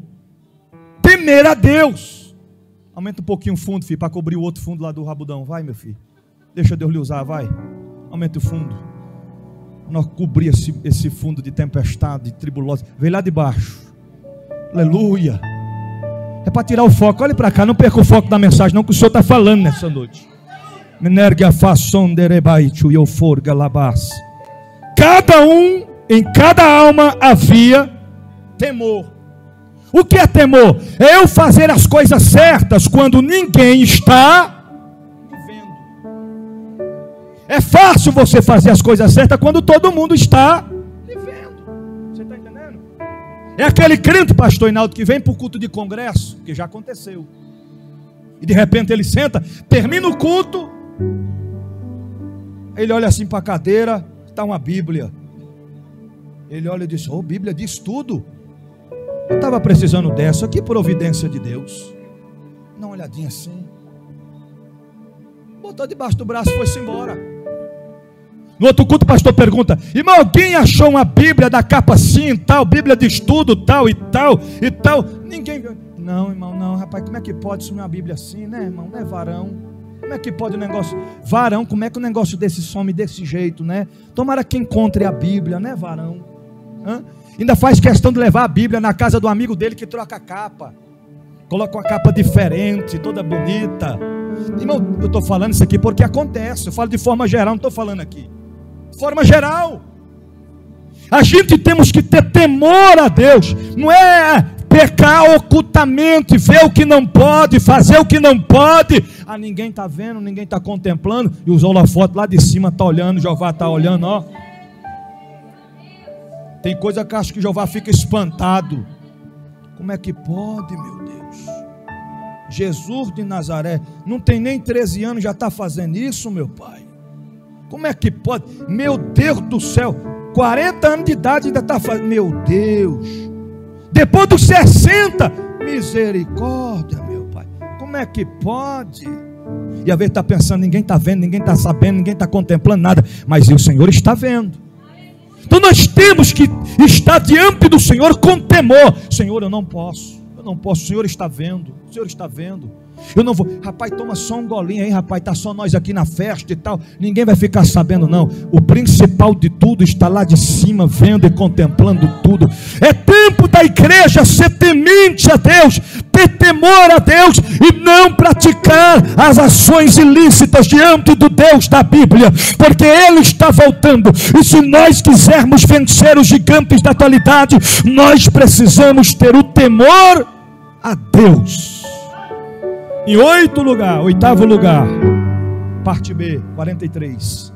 Temer a Deus. Aumenta um pouquinho o fundo, filho, para cobrir o outro fundo lá do rabudão. Vai, meu filho. Deixa Deus lhe usar, vai. Aumenta o fundo. Nós cobrir esse, esse fundo de tempestade, de tribulosa. Vem lá de baixo. Aleluia. É para tirar o foco. Olhe para cá, não perca o foco da mensagem, não, que o Senhor está falando nessa noite. Façon e. Cada um, em cada alma havia temor. O que é temor? É eu fazer as coisas certas quando ninguém está vendo. É fácil você fazer as coisas certas quando todo mundo está vendo. Você está entendendo? É aquele crente, pastor Inaldo, que vem para o culto de congresso, que já aconteceu. E de repente ele senta, termina o culto, ele olha assim para a cadeira, está uma Bíblia. Ele olha e diz: Oh, Bíblia diz tudo. Eu estava precisando dessa, que providência de Deus. Dá uma olhadinha assim. Botou debaixo do braço e foi-se embora. No outro culto, o pastor pergunta: Irmão, alguém achou uma Bíblia da capa assim tal? Bíblia de estudo tal e tal e tal? Ninguém. Não, irmão, não, rapaz, como é que pode sumir uma Bíblia assim, né, irmão? Não é varão. Como é que pode um negócio. Varão, como é que um negócio desse some desse jeito, né? Tomara que encontre a Bíblia, né, varão? Hã? Ainda faz questão de levar a Bíblia na casa do amigo dele que troca a capa. Coloca uma capa diferente, toda bonita. Irmão, eu estou falando isso aqui porque acontece. Eu falo de forma geral, não estou falando aqui. Forma geral. A gente temos que ter temor a Deus. Não é pecar ocultamente, ver o que não pode, fazer o que não pode. Ah, ninguém está vendo, ninguém está contemplando. E os holofotes lá de cima estão tá olhando, Jeová está olhando, ó. Tem coisa que acho que Jeová fica espantado. Como é que pode, meu Deus? Jesus de Nazaré, não tem nem 13 anos, já está fazendo isso, meu pai. Como é que pode? Meu Deus do céu, 40 anos de idade ainda está fazendo. Meu Deus. Depois dos 60, misericórdia, meu pai. Como é que pode? E a vez está pensando, ninguém está vendo, ninguém está sabendo, ninguém está contemplando nada, mas o Senhor está vendo. Então nós temos que estar diante do Senhor com temor. Senhor, eu não posso, eu não posso, o Senhor está vendo, o Senhor está vendo. Eu não vou, rapaz, toma só um golinho aí, rapaz, tá só nós aqui na festa e tal. Ninguém vai ficar sabendo, não. O principal de tudo está lá de cima, vendo e contemplando tudo. É tempo da igreja ser temente a Deus, ter temor a Deus e não praticar as ações ilícitas diante do Deus da Bíblia, porque Ele está voltando. E se nós quisermos vencer os gigantes da atualidade, nós precisamos ter o temor a Deus. Em oito lugar, oitavo lugar, parte B, 43.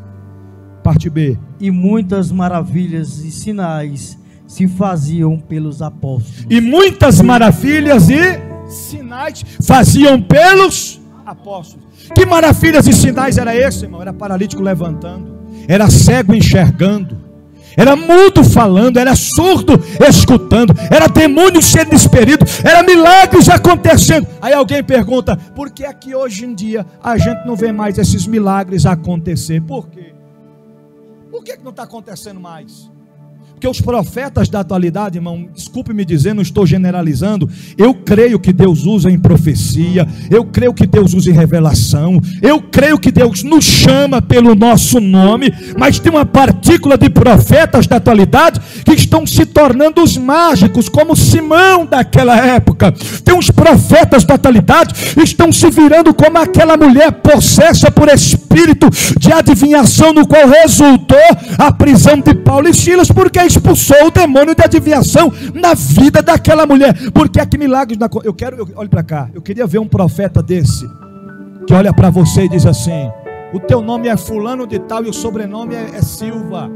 Parte B. E muitas maravilhas e sinais se faziam pelos apóstolos. E muitas maravilhas e sinais faziam pelos apóstolos. Que maravilhas e sinais era esse, irmão? Era paralítico levantando, era cego enxergando, era mudo falando, era surdo escutando, era demônio sendo expelido, era milagres acontecendo. Aí alguém pergunta: por que é que hoje em dia a gente não vê mais esses milagres acontecer? Por quê? Por que, que não está acontecendo mais? Porque os profetas da atualidade, irmão, desculpe me dizer, não estou generalizando. Eu creio que Deus usa em profecia, eu creio que Deus usa em revelação, eu creio que Deus nos chama pelo nosso nome, mas tem uma partícula de profetas da atualidade que estão se tornando os mágicos, como Simão daquela época. Tem uns profetas da atualidade que estão se virando como aquela mulher possessa por espírito de adivinhação, no qual resultou a prisão de Paulo e Silas, porque expulsou o demônio de adivinhação na vida daquela mulher. Porque é que milagres na eu quero, eu, olhe para cá. Eu queria ver um profeta desse que olha para você e diz assim: "O teu nome é fulano de tal e o sobrenome é, é Silva.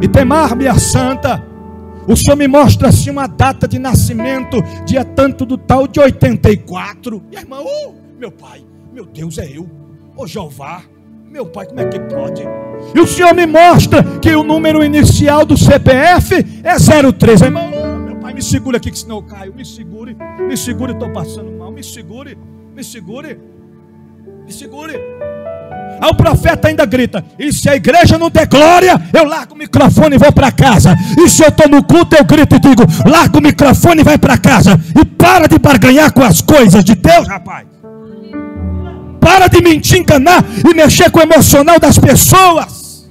E temar-me a santa. O Senhor me mostra assim uma data de nascimento, dia tanto do tal de 84. E a irmã, oh, meu pai, meu Deus é eu. Ô Jeová, meu pai, como é que pode? E o senhor me mostra que o número inicial do CPF é 03. Irmão, meu pai, me segura aqui que senão eu caio. Me segure, me segure, estou passando mal. Me segure, me segure, me segure. Aí o profeta ainda grita: E se a igreja não der glória, eu largo o microfone e vou para casa. E se eu estou no culto, eu grito e digo: Larga o microfone e vai para casa. E para de barganhar com as coisas de Deus, rapaz. Para de mentir, enganar e mexer com o emocional das pessoas.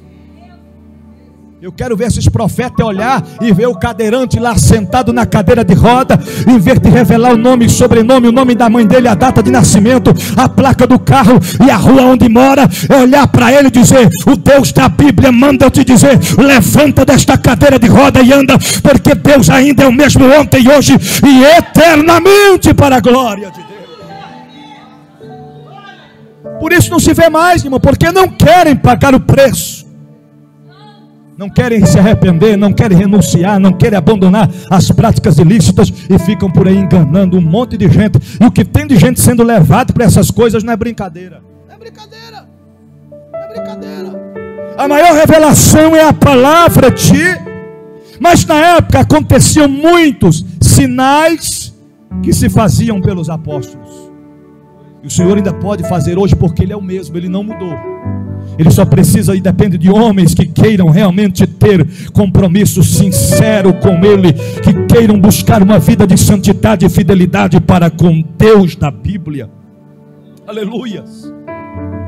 Eu quero ver esses profetas olhar e ver o cadeirante lá sentado na cadeira de roda, em vez de revelar o nome, sobrenome, o nome da mãe dele, a data de nascimento, a placa do carro e a rua onde mora, é olhar para ele e dizer: O Deus da Bíblia manda eu te dizer: levanta desta cadeira de roda e anda, porque Deus ainda é o mesmo ontem, hoje e eternamente para a glória de Deus. Por isso não se vê mais, irmão, porque não querem pagar o preço não querem se arrepender, não querem renunciar, não querem abandonar as práticas ilícitas e ficam por aí enganando um monte de gente. E o que tem de gente sendo levado para essas coisas não é brincadeira. Não é brincadeira. Não é brincadeira. A maior revelação é a palavra de. Mas na época aconteciam muitos sinais que se faziam pelos apóstolos. O Senhor ainda pode fazer hoje porque Ele é o mesmo, Ele não mudou. Ele só precisa e depende de homens que queiram realmente ter compromisso sincero com Ele, que queiram buscar uma vida de santidade e fidelidade para com Deus da Bíblia. Aleluias,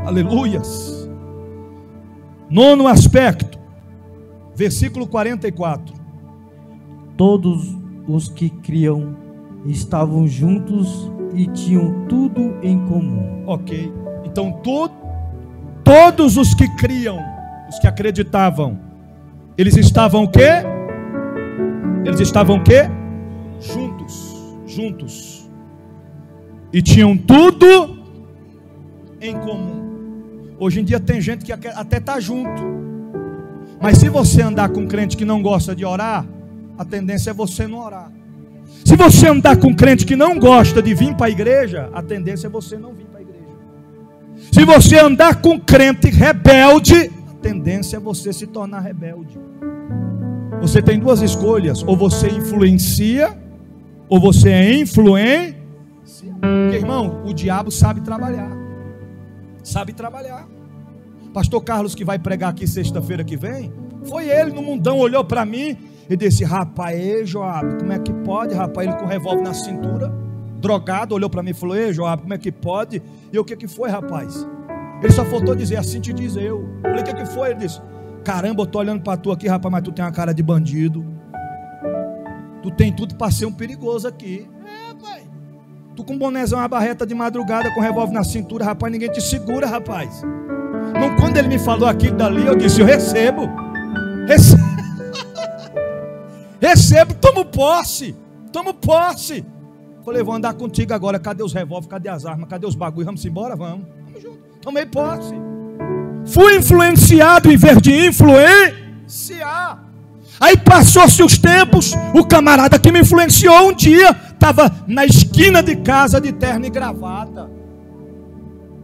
aleluias. Nono aspecto, versículo 44. Todos os que criam estavam juntos e tinham tudo em comum. Ok, então todo todos os que criam, os que acreditavam, eles estavam o quê? Eles estavam o quê? Juntos, juntos. E tinham tudo em comum. Hoje em dia tem gente que até está junto. Mas se você andar com um crente que não gosta de orar, a tendência é você não orar. Se você andar com crente que não gosta de vir para a igreja, a tendência é você não vir. Se você andar com crente rebelde, a tendência é você se tornar rebelde. Você tem duas escolhas: ou você influencia, ou você é influente. Porque, irmão, o diabo sabe trabalhar. Sabe trabalhar. Pastor Carlos, que vai pregar aqui sexta-feira que vem, foi ele no mundão, olhou para mim e disse: Rapaz, ei, Joab, como é que pode, rapaz? Ele com revólver na cintura drogado, olhou para mim e falou: Ei, Joab, como é que pode? E o que, que foi, rapaz? Ele só faltou dizer: Assim te diz eu. eu falei: O que, que foi? Ele disse: Caramba, eu tô olhando para tu aqui, rapaz, mas tu tem uma cara de bandido. Tu tem tudo para ser um perigoso aqui. É, pai. Tu com um bonézão, uma barreta de madrugada, com revólver na cintura, rapaz, ninguém te segura, rapaz. Não, quando ele me falou aquilo dali, eu disse: Eu recebo. Recebo. Recebo, tomo posse. Tomo posse. Falei, vou andar contigo agora. Cadê os revólveres? Cadê as armas? Cadê os bagulhos? Vamos embora? Vamos. Vamos junto. Tomei posse. Fui influenciado em vez de influenciar. Aí passou-se os tempos. O camarada que me influenciou um dia estava na esquina de casa de terno e gravata,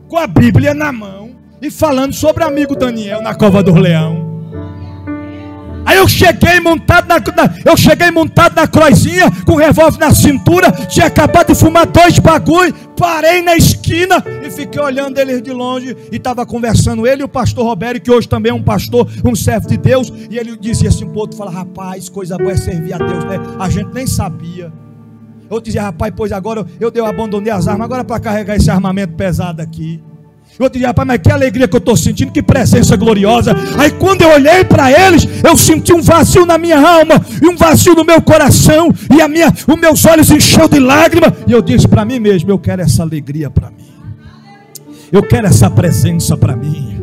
com a Bíblia na mão e falando sobre amigo Daniel na cova do leão. Aí eu cheguei montado na, na, eu cheguei montado na croizinha, com o revólver na cintura, tinha acabado de fumar dois bagulho, parei na esquina e fiquei olhando eles de longe e estava conversando ele e o pastor Roberto, que hoje também é um pastor, um servo de Deus, e ele dizia assim para o outro, fala, rapaz, coisa boa é servir a Deus, né? A gente nem sabia. Eu dizia, rapaz, pois agora eu, eu, abandonei as armas, agora para carregar esse armamento pesado aqui. Eu dizia, rapaz, mas que alegria que eu estou sentindo, que presença gloriosa. Aí quando eu olhei para eles, eu senti um vazio na minha alma e um vazio no meu coração, e a minha, os meus olhos encheu de lágrimas. E eu disse para mim mesmo: eu quero essa alegria para mim. Eu quero essa presença para mim.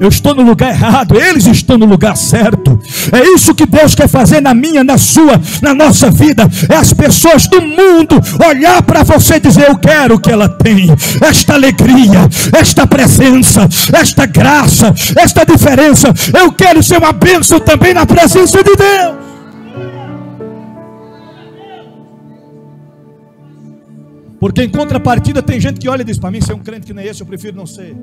Eu estou no lugar errado, eles estão no lugar certo. É isso que Deus quer fazer na minha, na sua, na nossa vida. É as pessoas do mundo olhar para você e dizer: Eu quero que ela tenha esta alegria, esta presença, esta graça, esta diferença. Eu quero ser uma bênção também na presença de Deus. Porque em contrapartida tem gente que olha e diz: Para mim ser um crente que nem esse, eu prefiro não ser.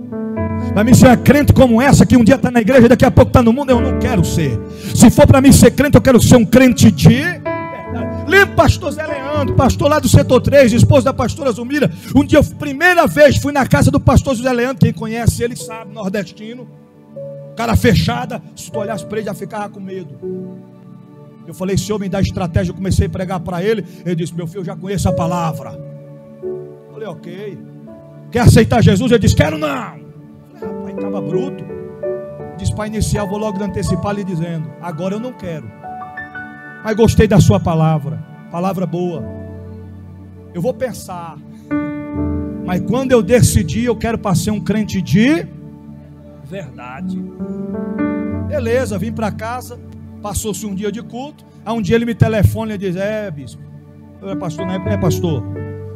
Para mim ser crente como essa, que um dia está na igreja e daqui a pouco está no mundo, eu não quero ser. Se for para mim ser crente, eu quero ser um crente de Lembra pastor Zé Leandro, pastor lá do setor 3, esposo da pastora Zumira. Um dia, primeira vez, fui na casa do pastor José Leandro. Quem conhece ele sabe, nordestino. Cara fechada. Se tu olhasse para ele, já ficava com medo. Eu falei, Senhor, me dá estratégia. Eu comecei a pregar para ele. Ele disse, meu filho, eu já conheço a palavra. Falei, ok. Quer aceitar Jesus? Ele disse, quero não. Falei, rapaz, estava bruto. Diz para iniciar, vou logo antecipar lhe dizendo: agora eu não quero. Mas gostei da sua palavra, palavra boa. Eu vou pensar. Mas quando eu decidir, eu quero para ser um crente de verdade. Beleza, vim para casa, passou-se um dia de culto. Aí um dia ele me telefona e diz: É, bispo, eu é pastor, não é, é pastor.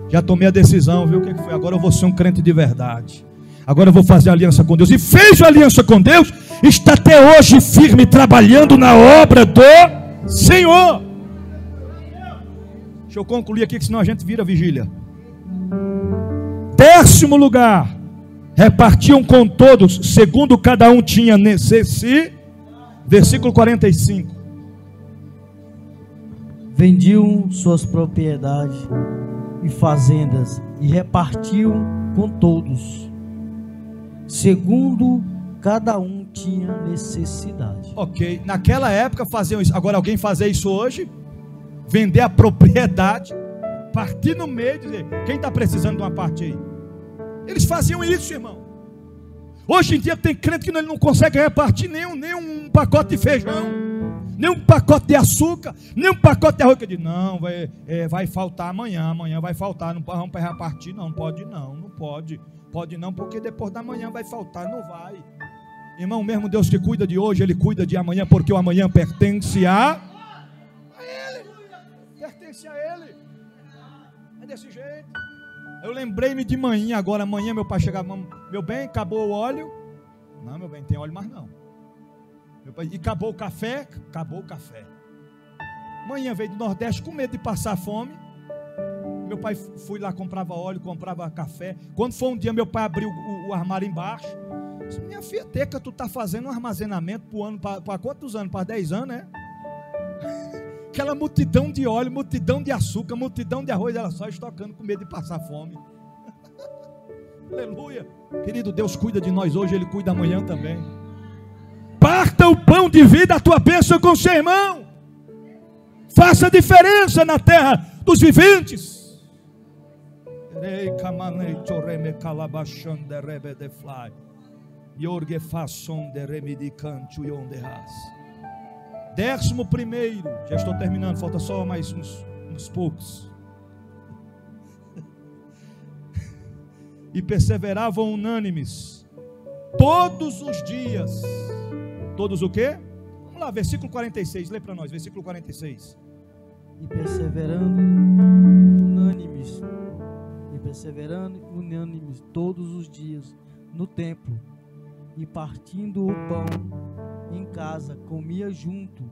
Já tomei a decisão, viu o que foi? Agora eu vou ser um crente de verdade. Agora eu vou fazer aliança com Deus. E fez aliança com Deus, está até hoje firme trabalhando na obra do Senhor. Deixa eu concluir aqui, que senão a gente vira vigília. Décimo lugar, repartiam com todos, segundo cada um tinha necessidade. Versículo 45. Vendiam suas propriedades e fazendas e repartiam com todos, segundo cada um tinha necessidade. Ok, naquela época faziam isso. Agora alguém fazer isso hoje? Vender a propriedade, partir no meio e dizer: quem está precisando de uma parte aí? Eles faziam isso, irmão. Hoje em dia tem crente que não consegue repartir nem um, nem um pacote de feijão, nem um pacote de açúcar, nem um pacote de arroz. Que diz, não, vai, é, vai faltar amanhã, amanhã vai faltar, não vamos repartir, não, pode não, não pode, pode não, porque depois da manhã vai faltar, não vai. Irmão, mesmo Deus que cuida de hoje, Ele cuida de amanhã, porque o amanhã pertence a, a Ele. Pertence a Ele. É desse jeito. Eu lembrei-me de manhã agora. Amanhã meu pai chegava, meu bem, acabou o óleo. Não, meu bem, tem óleo mais não. Pai, e acabou o café? Acabou o café. Manhã veio do Nordeste com medo de passar fome. Meu pai fui lá, comprava óleo, comprava café. Quando foi um dia, meu pai abriu o, o armário embaixo. Disse, Minha filha Teca, tu está fazendo um armazenamento para ano, para quantos anos? Para 10 anos, né? Aquela multidão de óleo, multidão de açúcar, multidão de arroz, ela só estocando com medo de passar fome. Aleluia. Querido, Deus cuida de nós hoje, Ele cuida amanhã também. Parta o pão de vida, a tua bênção com seu irmão. Faça diferença na terra dos viventes. Décimo primeiro, já estou terminando, falta só mais uns, uns poucos. e perseveravam unânimes todos os dias. Todos o quê? Vamos lá, versículo 46, lê para nós, versículo 46. E perseverando unânimes, e perseverando unânimes todos os dias no templo e partindo o pão em casa, comia junto,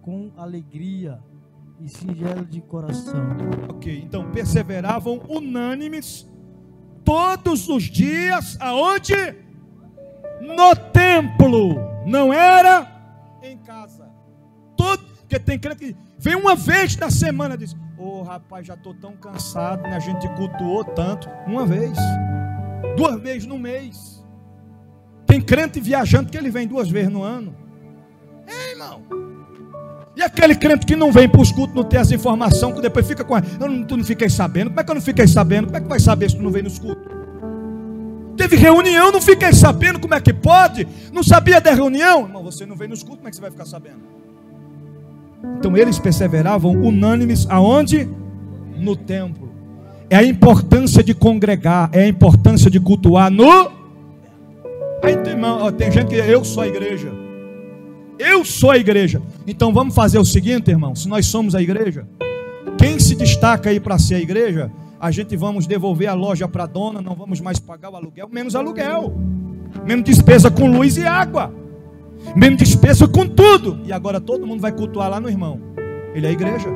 com alegria e singelo de coração. Ok, então perseveravam unânimes todos os dias, aonde? No templo, não era em casa. Todo, porque tem crente que vem uma vez na semana diz: "Ô oh, rapaz, já estou tão cansado, né? A gente cultuou tanto, uma vez, duas vezes no mês. Tem crente viajando que ele vem duas vezes no ano. É, irmão. E aquele crente que não vem para os cultos, não tem essa informação, que depois fica com. Eu não, tu não fiquei sabendo. Como é que eu não fiquei sabendo? Como é que vai saber se tu não vem nos cultos? Teve reunião, não fiquei sabendo. Como é que pode? Não sabia da reunião? Irmão, você não vem nos cultos, como é que você vai ficar sabendo? Então eles perseveravam unânimes aonde? No templo. É a importância de congregar, é a importância de cultuar no Aí tem, tem gente que eu sou a igreja. Eu sou a igreja. Então vamos fazer o seguinte, irmão. Se nós somos a igreja, quem se destaca aí para ser a igreja, a gente vamos devolver a loja para a dona, não vamos mais pagar o aluguel, menos aluguel, menos despesa com luz e água, menos despesa com tudo. E agora todo mundo vai cultuar lá no irmão. Ele é a igreja.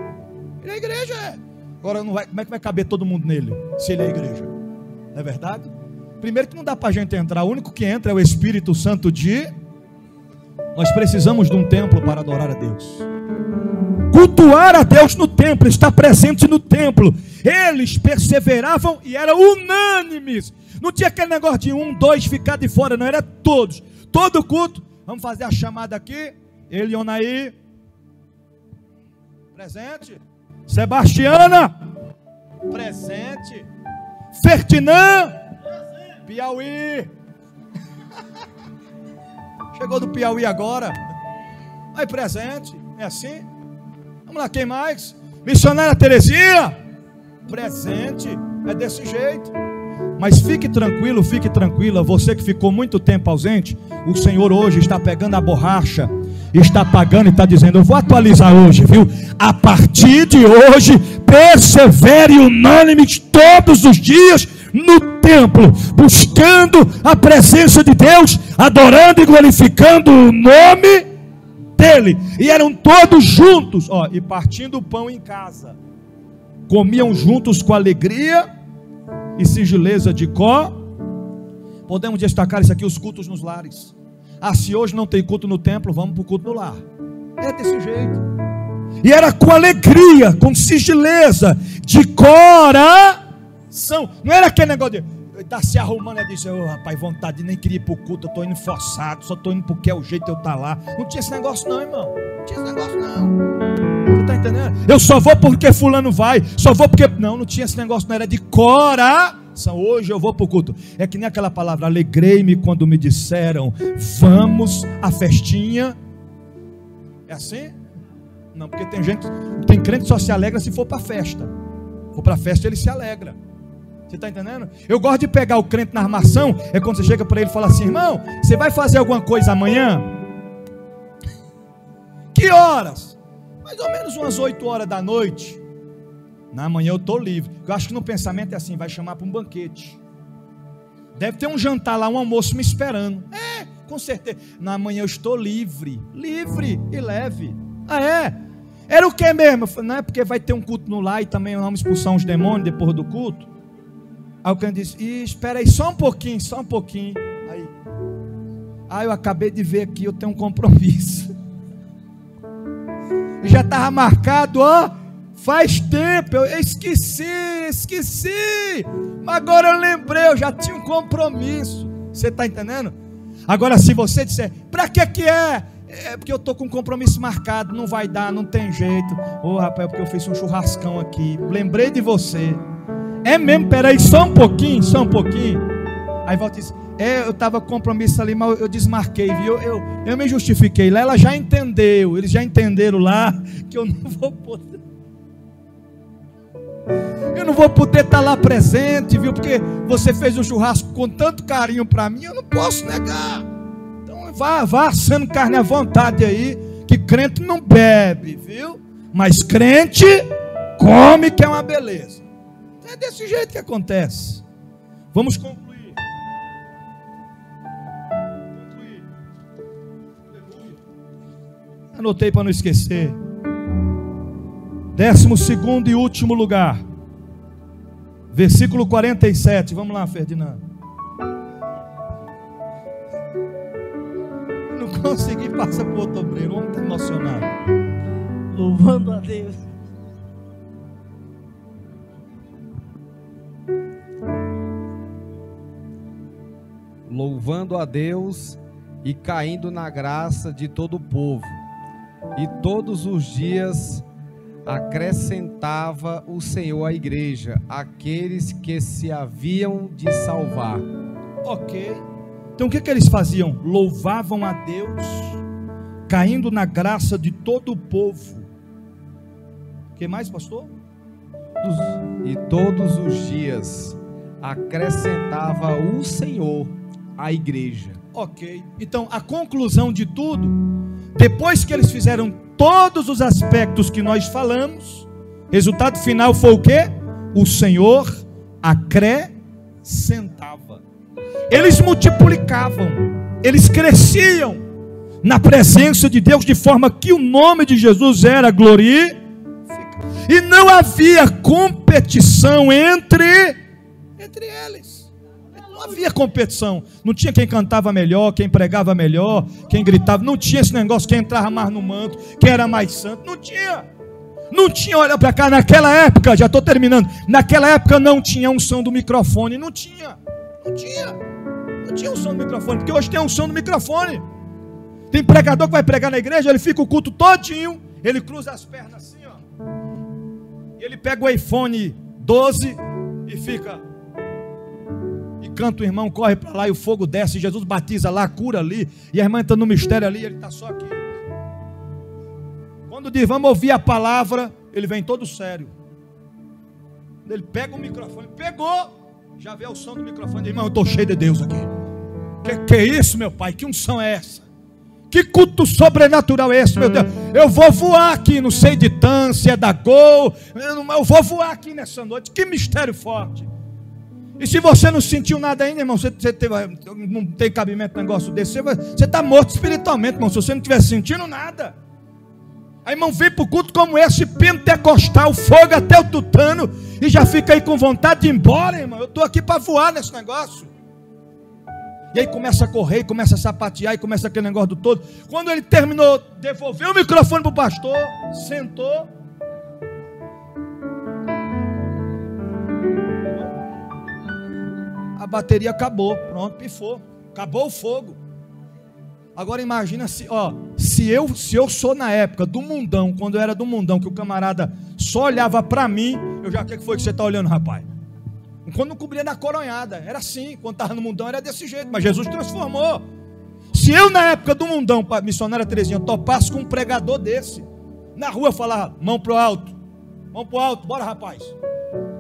Ele é a igreja. É. Agora não vai, como é que vai caber todo mundo nele, se ele é a igreja? Não é verdade? Primeiro que não dá para a gente entrar, o único que entra é o Espírito Santo de. Nós precisamos de um templo para adorar a Deus. cultuar a Deus no templo, estar presente no templo. Eles perseveravam e eram unânimes. Não tinha aquele negócio de um, dois ficar de fora, não, era todos. Todo culto. Vamos fazer a chamada aqui. Elionaí. Presente. Sebastiana. Presente. Ferdinand. Piauí. Chegou do Piauí agora. Aí presente. É assim? Vamos lá, quem mais? Missionária Terezinha. Presente. É desse jeito. Mas fique tranquilo, fique tranquila. Você que ficou muito tempo ausente, o Senhor hoje está pegando a borracha, está pagando e está dizendo: Eu vou atualizar hoje, viu? A partir de hoje, persevere unânime todos os dias no templo, buscando a presença de Deus, adorando e glorificando o nome dele. E eram todos juntos, ó, e partindo o pão em casa. Comiam juntos com alegria e sigileza de Có. Podemos destacar isso aqui, os cultos nos lares. Ah, se hoje não tem culto no templo, vamos para o culto no lar. É desse jeito. E era com alegria, com sigileza, de coração. Não era aquele negócio de está se arrumando e disse, oh, rapaz, vontade, nem queria ir para o culto, estou indo forçado, só estou indo porque é o jeito eu estar tá lá. Não tinha esse negócio não, irmão. Não tinha esse negócio não. Está entendendo? Eu só vou porque fulano vai, só vou porque... Não, não tinha esse negócio, não era de coração. Hoje eu vou para o culto. É que nem aquela palavra, alegrei-me quando me disseram, vamos à festinha. É assim? Não, porque tem gente, tem crente que só se alegra se for para festa. For para festa ele se alegra. Você está entendendo? Eu gosto de pegar o crente na armação. É quando você chega para ele e fala assim: irmão, você vai fazer alguma coisa amanhã? Que horas? Mais ou menos umas 8 horas da noite. Na manhã eu estou livre. Eu acho que no pensamento é assim: vai chamar para um banquete. Deve ter um jantar lá, um almoço me esperando. É, com certeza. Na manhã eu estou livre. Livre e leve. Ah, é? Era o que mesmo? Não é porque vai ter um culto no lar e também vamos expulsar uns demônios depois do culto? Aí o cão disse: espera aí só um pouquinho, só um pouquinho. Aí, ah, eu acabei de ver aqui, eu tenho um compromisso. Já estava marcado, ó. Faz tempo, eu esqueci, esqueci. Mas agora eu lembrei, eu já tinha um compromisso. Você está entendendo? Agora, se você disser, para que que é? É porque eu estou com um compromisso marcado, não vai dar, não tem jeito. Ô oh, rapaz, é porque eu fiz um churrascão aqui. Lembrei de você. É mesmo, peraí, só um pouquinho, só um pouquinho. Aí volta e diz: É, eu estava com compromisso ali, mas eu desmarquei, viu? Eu, eu, eu me justifiquei lá, ela já entendeu, eles já entenderam lá que eu não vou poder. Eu não vou poder estar lá presente, viu? Porque você fez um churrasco com tanto carinho para mim, eu não posso negar. Então vá, vá assando carne à vontade aí, que crente não bebe, viu? Mas crente come que é uma beleza. É desse jeito que acontece. Vamos concluir. Anotei para não esquecer. Décimo segundo e último lugar. Versículo 47. Vamos lá, Ferdinando. Não consegui passar para o outro obreiro. O homem está emocionado. Louvando a Deus. louvando a Deus e caindo na graça de todo o povo. E todos os dias acrescentava o Senhor à igreja aqueles que se haviam de salvar. Ok. Então o que, que eles faziam? Louvavam a Deus, caindo na graça de todo o povo. O que mais, pastor? E todos os dias acrescentava o Senhor a igreja. Ok. Então, a conclusão de tudo, depois que eles fizeram todos os aspectos que nós falamos, resultado final foi o que? O Senhor acrescentava. Eles multiplicavam, eles cresciam na presença de Deus de forma que o nome de Jesus era glorificado. E não havia competição entre entre eles. Não havia competição. Não tinha quem cantava melhor, quem pregava melhor, quem gritava. Não tinha esse negócio, quem entrava mais no manto, quem era mais santo. Não tinha. Não tinha, olha para cá, naquela época, já estou terminando. Naquela época não tinha um som do microfone. Não tinha. Não tinha. Não tinha um som do microfone. Porque hoje tem um som do microfone. Tem pregador que vai pregar na igreja, ele fica o culto todinho. Ele cruza as pernas assim, ó. E ele pega o iPhone 12 e fica. Canta o irmão, corre para lá e o fogo desce. Jesus batiza lá, cura ali. E a irmã entra no mistério ali, ele está só aqui. Quando diz, vamos ouvir a palavra, ele vem todo sério. Ele pega o microfone, pegou, já vê o som do microfone. Irmão, eu estou cheio de Deus aqui. Que que é isso, meu pai? Que unção é essa? Que culto sobrenatural é esse, meu Deus? Eu vou voar aqui, não sei de tan, se é da Gol. Eu vou voar aqui nessa noite. Que mistério forte. E se você não sentiu nada ainda, irmão, você, você teve, não tem cabimento negócio desse, você está morto espiritualmente, irmão. Se você não estiver sentindo nada. Aí, irmão, vem para o culto como esse, pentecostal, fogo até o tutano, e já fica aí com vontade de ir embora, irmão. Eu estou aqui para voar nesse negócio. E aí começa a correr, começa a sapatear, e começa aquele negócio do todo. Quando ele terminou, devolveu o microfone para o pastor, sentou. Bateria acabou, pronto, pifou. Acabou o fogo. Agora imagina se, ó, se eu, se eu sou na época do mundão, quando eu era do mundão, que o camarada só olhava para mim, eu já, o que foi que você está olhando, rapaz? Quando não cobria na coronhada, era assim, quando estava no mundão era desse jeito, mas Jesus transformou. Se eu na época do mundão, missionária Terezinha, topasse com um pregador desse, na rua falar, mão pro alto, mão pro alto, bora rapaz.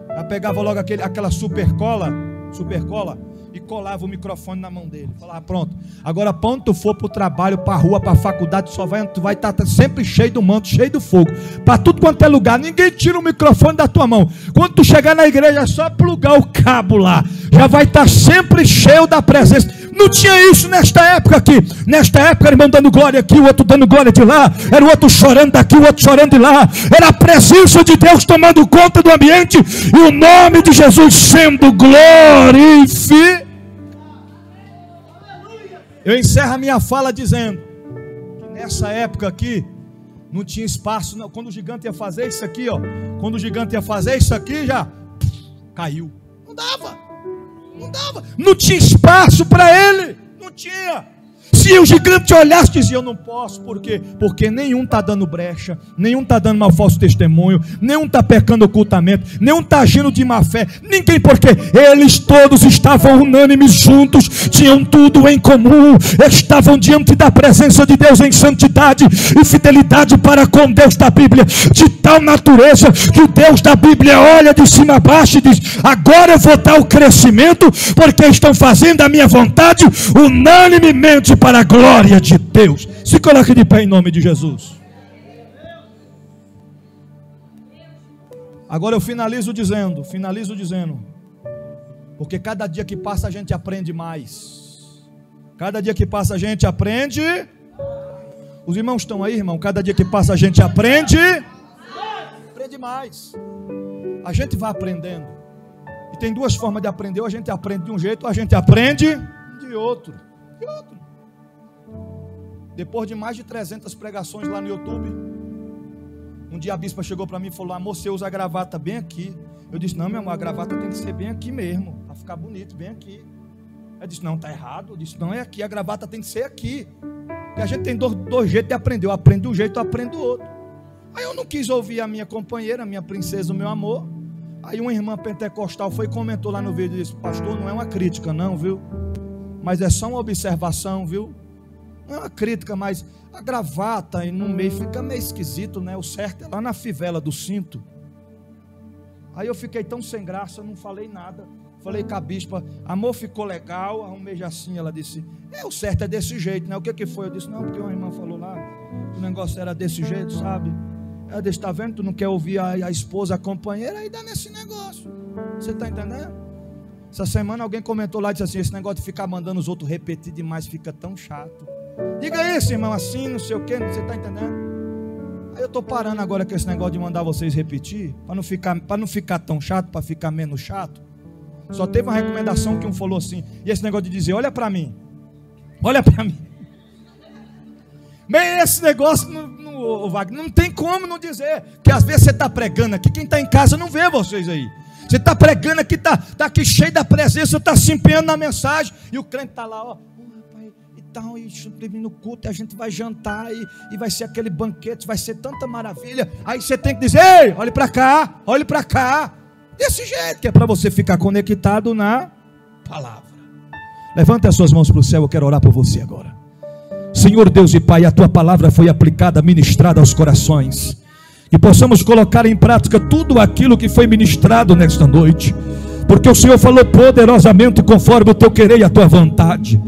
Aí pegava logo aquele, aquela super cola, super cola, e colava o microfone na mão dele. Falava, pronto. Agora, quando tu for para o trabalho, para a rua, para a faculdade, só vai, tu vai estar tá sempre cheio do manto, cheio do fogo. Para tudo quanto é lugar. Ninguém tira o microfone da tua mão. Quando tu chegar na igreja, é só plugar o cabo lá. Já vai estar tá sempre cheio da presença. Não tinha isso nesta época aqui. Nesta época, irmão dando glória aqui, o outro dando glória de lá. Era o outro chorando daqui, o outro chorando de lá. Era a presença de Deus tomando conta do ambiente. E o nome de Jesus sendo glorificado. Eu encerro a minha fala dizendo que nessa época aqui não tinha espaço. Não. Quando o gigante ia fazer isso aqui, ó. Quando o gigante ia fazer isso aqui, já caiu. Não dava. Não dava. Não tinha espaço para ele. Não tinha. Se o gigante olhasse, dizia: Eu não posso, por quê? Porque nenhum está dando brecha, nenhum está dando mal falso testemunho, nenhum está pecando ocultamento, nenhum está agindo de má fé, ninguém, porque eles todos estavam unânimes juntos, tinham tudo em comum, estavam diante da presença de Deus em santidade e fidelidade para com Deus da Bíblia, de tal natureza que o Deus da Bíblia olha de cima a baixo e diz: Agora eu vou dar o crescimento, porque estão fazendo a minha vontade unanimemente para a glória de Deus. Se coloque de pé em nome de Jesus. Agora eu finalizo dizendo, finalizo dizendo, porque cada dia que passa a gente aprende mais. Cada dia que passa a gente aprende. Os irmãos estão aí, irmão. Cada dia que passa a gente aprende. Aprende mais. A gente vai aprendendo. E tem duas formas de aprender. Ou a gente aprende de um jeito, ou a gente aprende de outro. De outro. Depois de mais de 300 pregações lá no YouTube, um dia a bispa chegou para mim e falou: Amor, você usa a gravata bem aqui. Eu disse: Não, meu amor, a gravata tem que ser bem aqui mesmo, para ficar bonito, bem aqui. Ela disse: Não, está errado. Eu disse: Não, é aqui, a gravata tem que ser aqui. Porque a gente tem dois, dois jeitos de aprender: eu aprendo um jeito, eu aprendo do outro. Aí eu não quis ouvir a minha companheira, a minha princesa, o meu amor. Aí uma irmã pentecostal foi e comentou lá no vídeo disse: Pastor, não é uma crítica, não, viu? Mas é só uma observação, viu? Não é uma crítica, mas a gravata no meio fica meio esquisito, né? O certo é lá na fivela do cinto. Aí eu fiquei tão sem graça, não falei nada. Falei com a bispa, amor, ficou legal. Arrumei assim, ela disse, é, o certo é desse jeito, né? O que que foi? Eu disse, não, porque uma irmã falou lá, o negócio era desse jeito, sabe? Ela disse, tá vendo? Tu não quer ouvir a, a esposa, a companheira, aí dá nesse negócio. Você tá entendendo? Essa semana alguém comentou lá, disse assim, esse negócio de ficar mandando os outros repetir demais fica tão chato. Diga isso, irmão, assim, não sei o que, você está entendendo? Aí eu estou parando agora com esse negócio de mandar vocês repetir, para não ficar, não ficar tão chato, para ficar menos chato. Só teve uma recomendação que um falou assim, e esse negócio de dizer, olha para mim, olha para mim. Bem, esse negócio não, não Wagner, não tem como não dizer. Que às vezes você está pregando aqui, quem está em casa não vê vocês aí. Você está pregando aqui, está tá aqui cheio da presença, está se empenhando na mensagem, e o crente está lá, ó. Tal, e termina o culto, e a gente vai jantar, e, e vai ser aquele banquete, vai ser tanta maravilha. Aí você tem que dizer: Ei, olhe para cá, olhe para cá. Desse jeito, que é para você ficar conectado na palavra. Levante as suas mãos para o céu, eu quero orar por você agora. Senhor Deus e Pai, a tua palavra foi aplicada, ministrada aos corações. E possamos colocar em prática tudo aquilo que foi ministrado nesta noite porque o Senhor falou poderosamente conforme o teu querer e a tua vontade.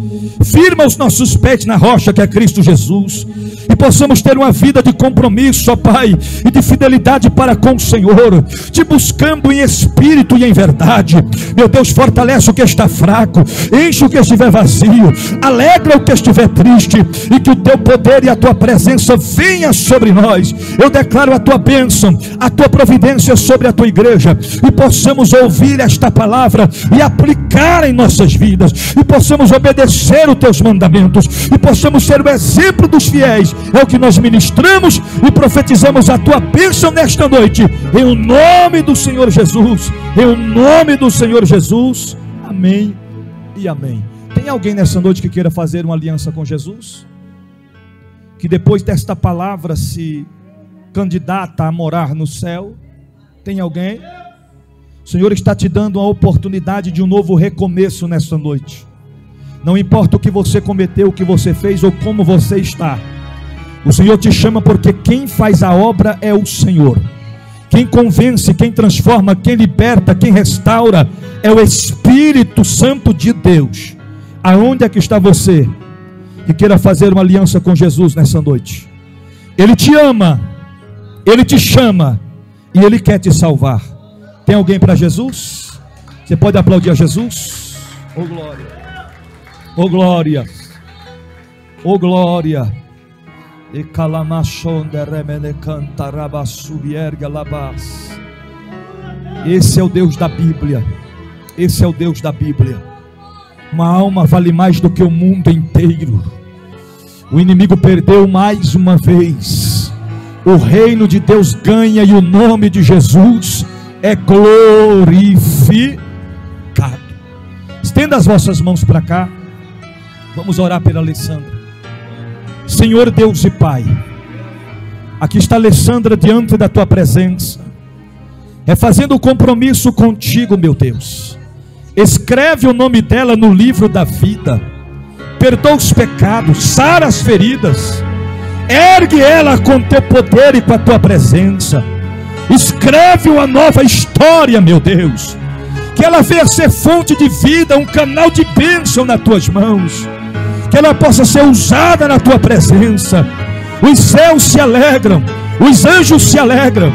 Firma os nossos pés na rocha que é Cristo Jesus, e possamos ter uma vida de compromisso, ó Pai, e de fidelidade para com o Senhor, te buscando em espírito e em verdade. Meu Deus, fortalece o que está fraco, enche o que estiver vazio, alegra o que estiver triste, e que o teu poder e a tua presença venha sobre nós. Eu declaro a tua bênção, a tua providência sobre a tua igreja, e possamos ouvir esta palavra e aplicar em nossas vidas, e possamos obedecer os teus mandamentos, e possamos ser o exemplo dos fiéis. É o que nós ministramos e profetizamos a tua bênção nesta noite, em o nome do Senhor Jesus, em o nome do Senhor Jesus. Amém e amém. Tem alguém nessa noite que queira fazer uma aliança com Jesus? Que depois desta palavra se candidata a morar no céu? Tem alguém? O Senhor está te dando a oportunidade de um novo recomeço nesta noite. Não importa o que você cometeu, o que você fez ou como você está. O Senhor te chama porque quem faz a obra é o Senhor. Quem convence, quem transforma, quem liberta, quem restaura é o Espírito Santo de Deus. Aonde é que está você que queira fazer uma aliança com Jesus nessa noite? Ele te ama, ele te chama e ele quer te salvar. Tem alguém para Jesus? Você pode aplaudir a Jesus? Oh glória! Oh glória! Oh glória! E remene labas. Esse é o Deus da Bíblia. Esse é o Deus da Bíblia. Uma alma vale mais do que o mundo inteiro. O inimigo perdeu mais uma vez. O reino de Deus ganha e o nome de Jesus é glorificado. Estenda as vossas mãos para cá. Vamos orar pela Alessandra. Senhor Deus e Pai, aqui está Alessandra diante da tua presença, é fazendo um compromisso contigo, meu Deus. Escreve o nome dela no livro da vida, perdoa os pecados, sara as feridas, ergue ela com teu poder e com a tua presença Escreve uma nova história, meu Deus. Que ela venha ser fonte de vida, um canal de bênção nas tuas mãos. Que ela possa ser usada na tua presença. Os céus se alegram, os anjos se alegram.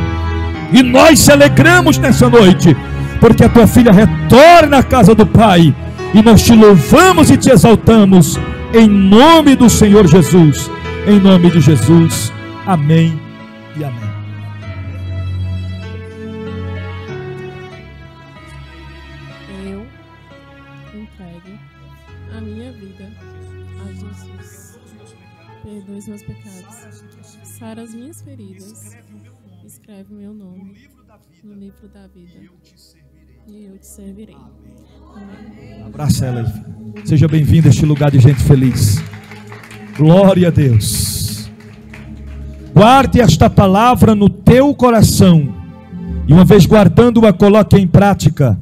E nós se alegramos nessa noite, porque a tua filha retorna à casa do Pai. E nós te louvamos e te exaltamos, em nome do Senhor Jesus. Em nome de Jesus. Amém livro da vida. E eu te servirei. Amém. Abraça ela aí. Seja bem-vindo a este lugar de gente feliz. Glória a Deus. Guarde esta palavra no teu coração. E uma vez guardando-a, coloque em prática.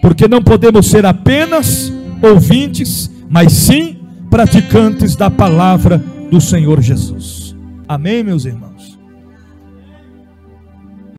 Porque não podemos ser apenas ouvintes, mas sim praticantes da palavra do Senhor Jesus. Amém, meus irmãos?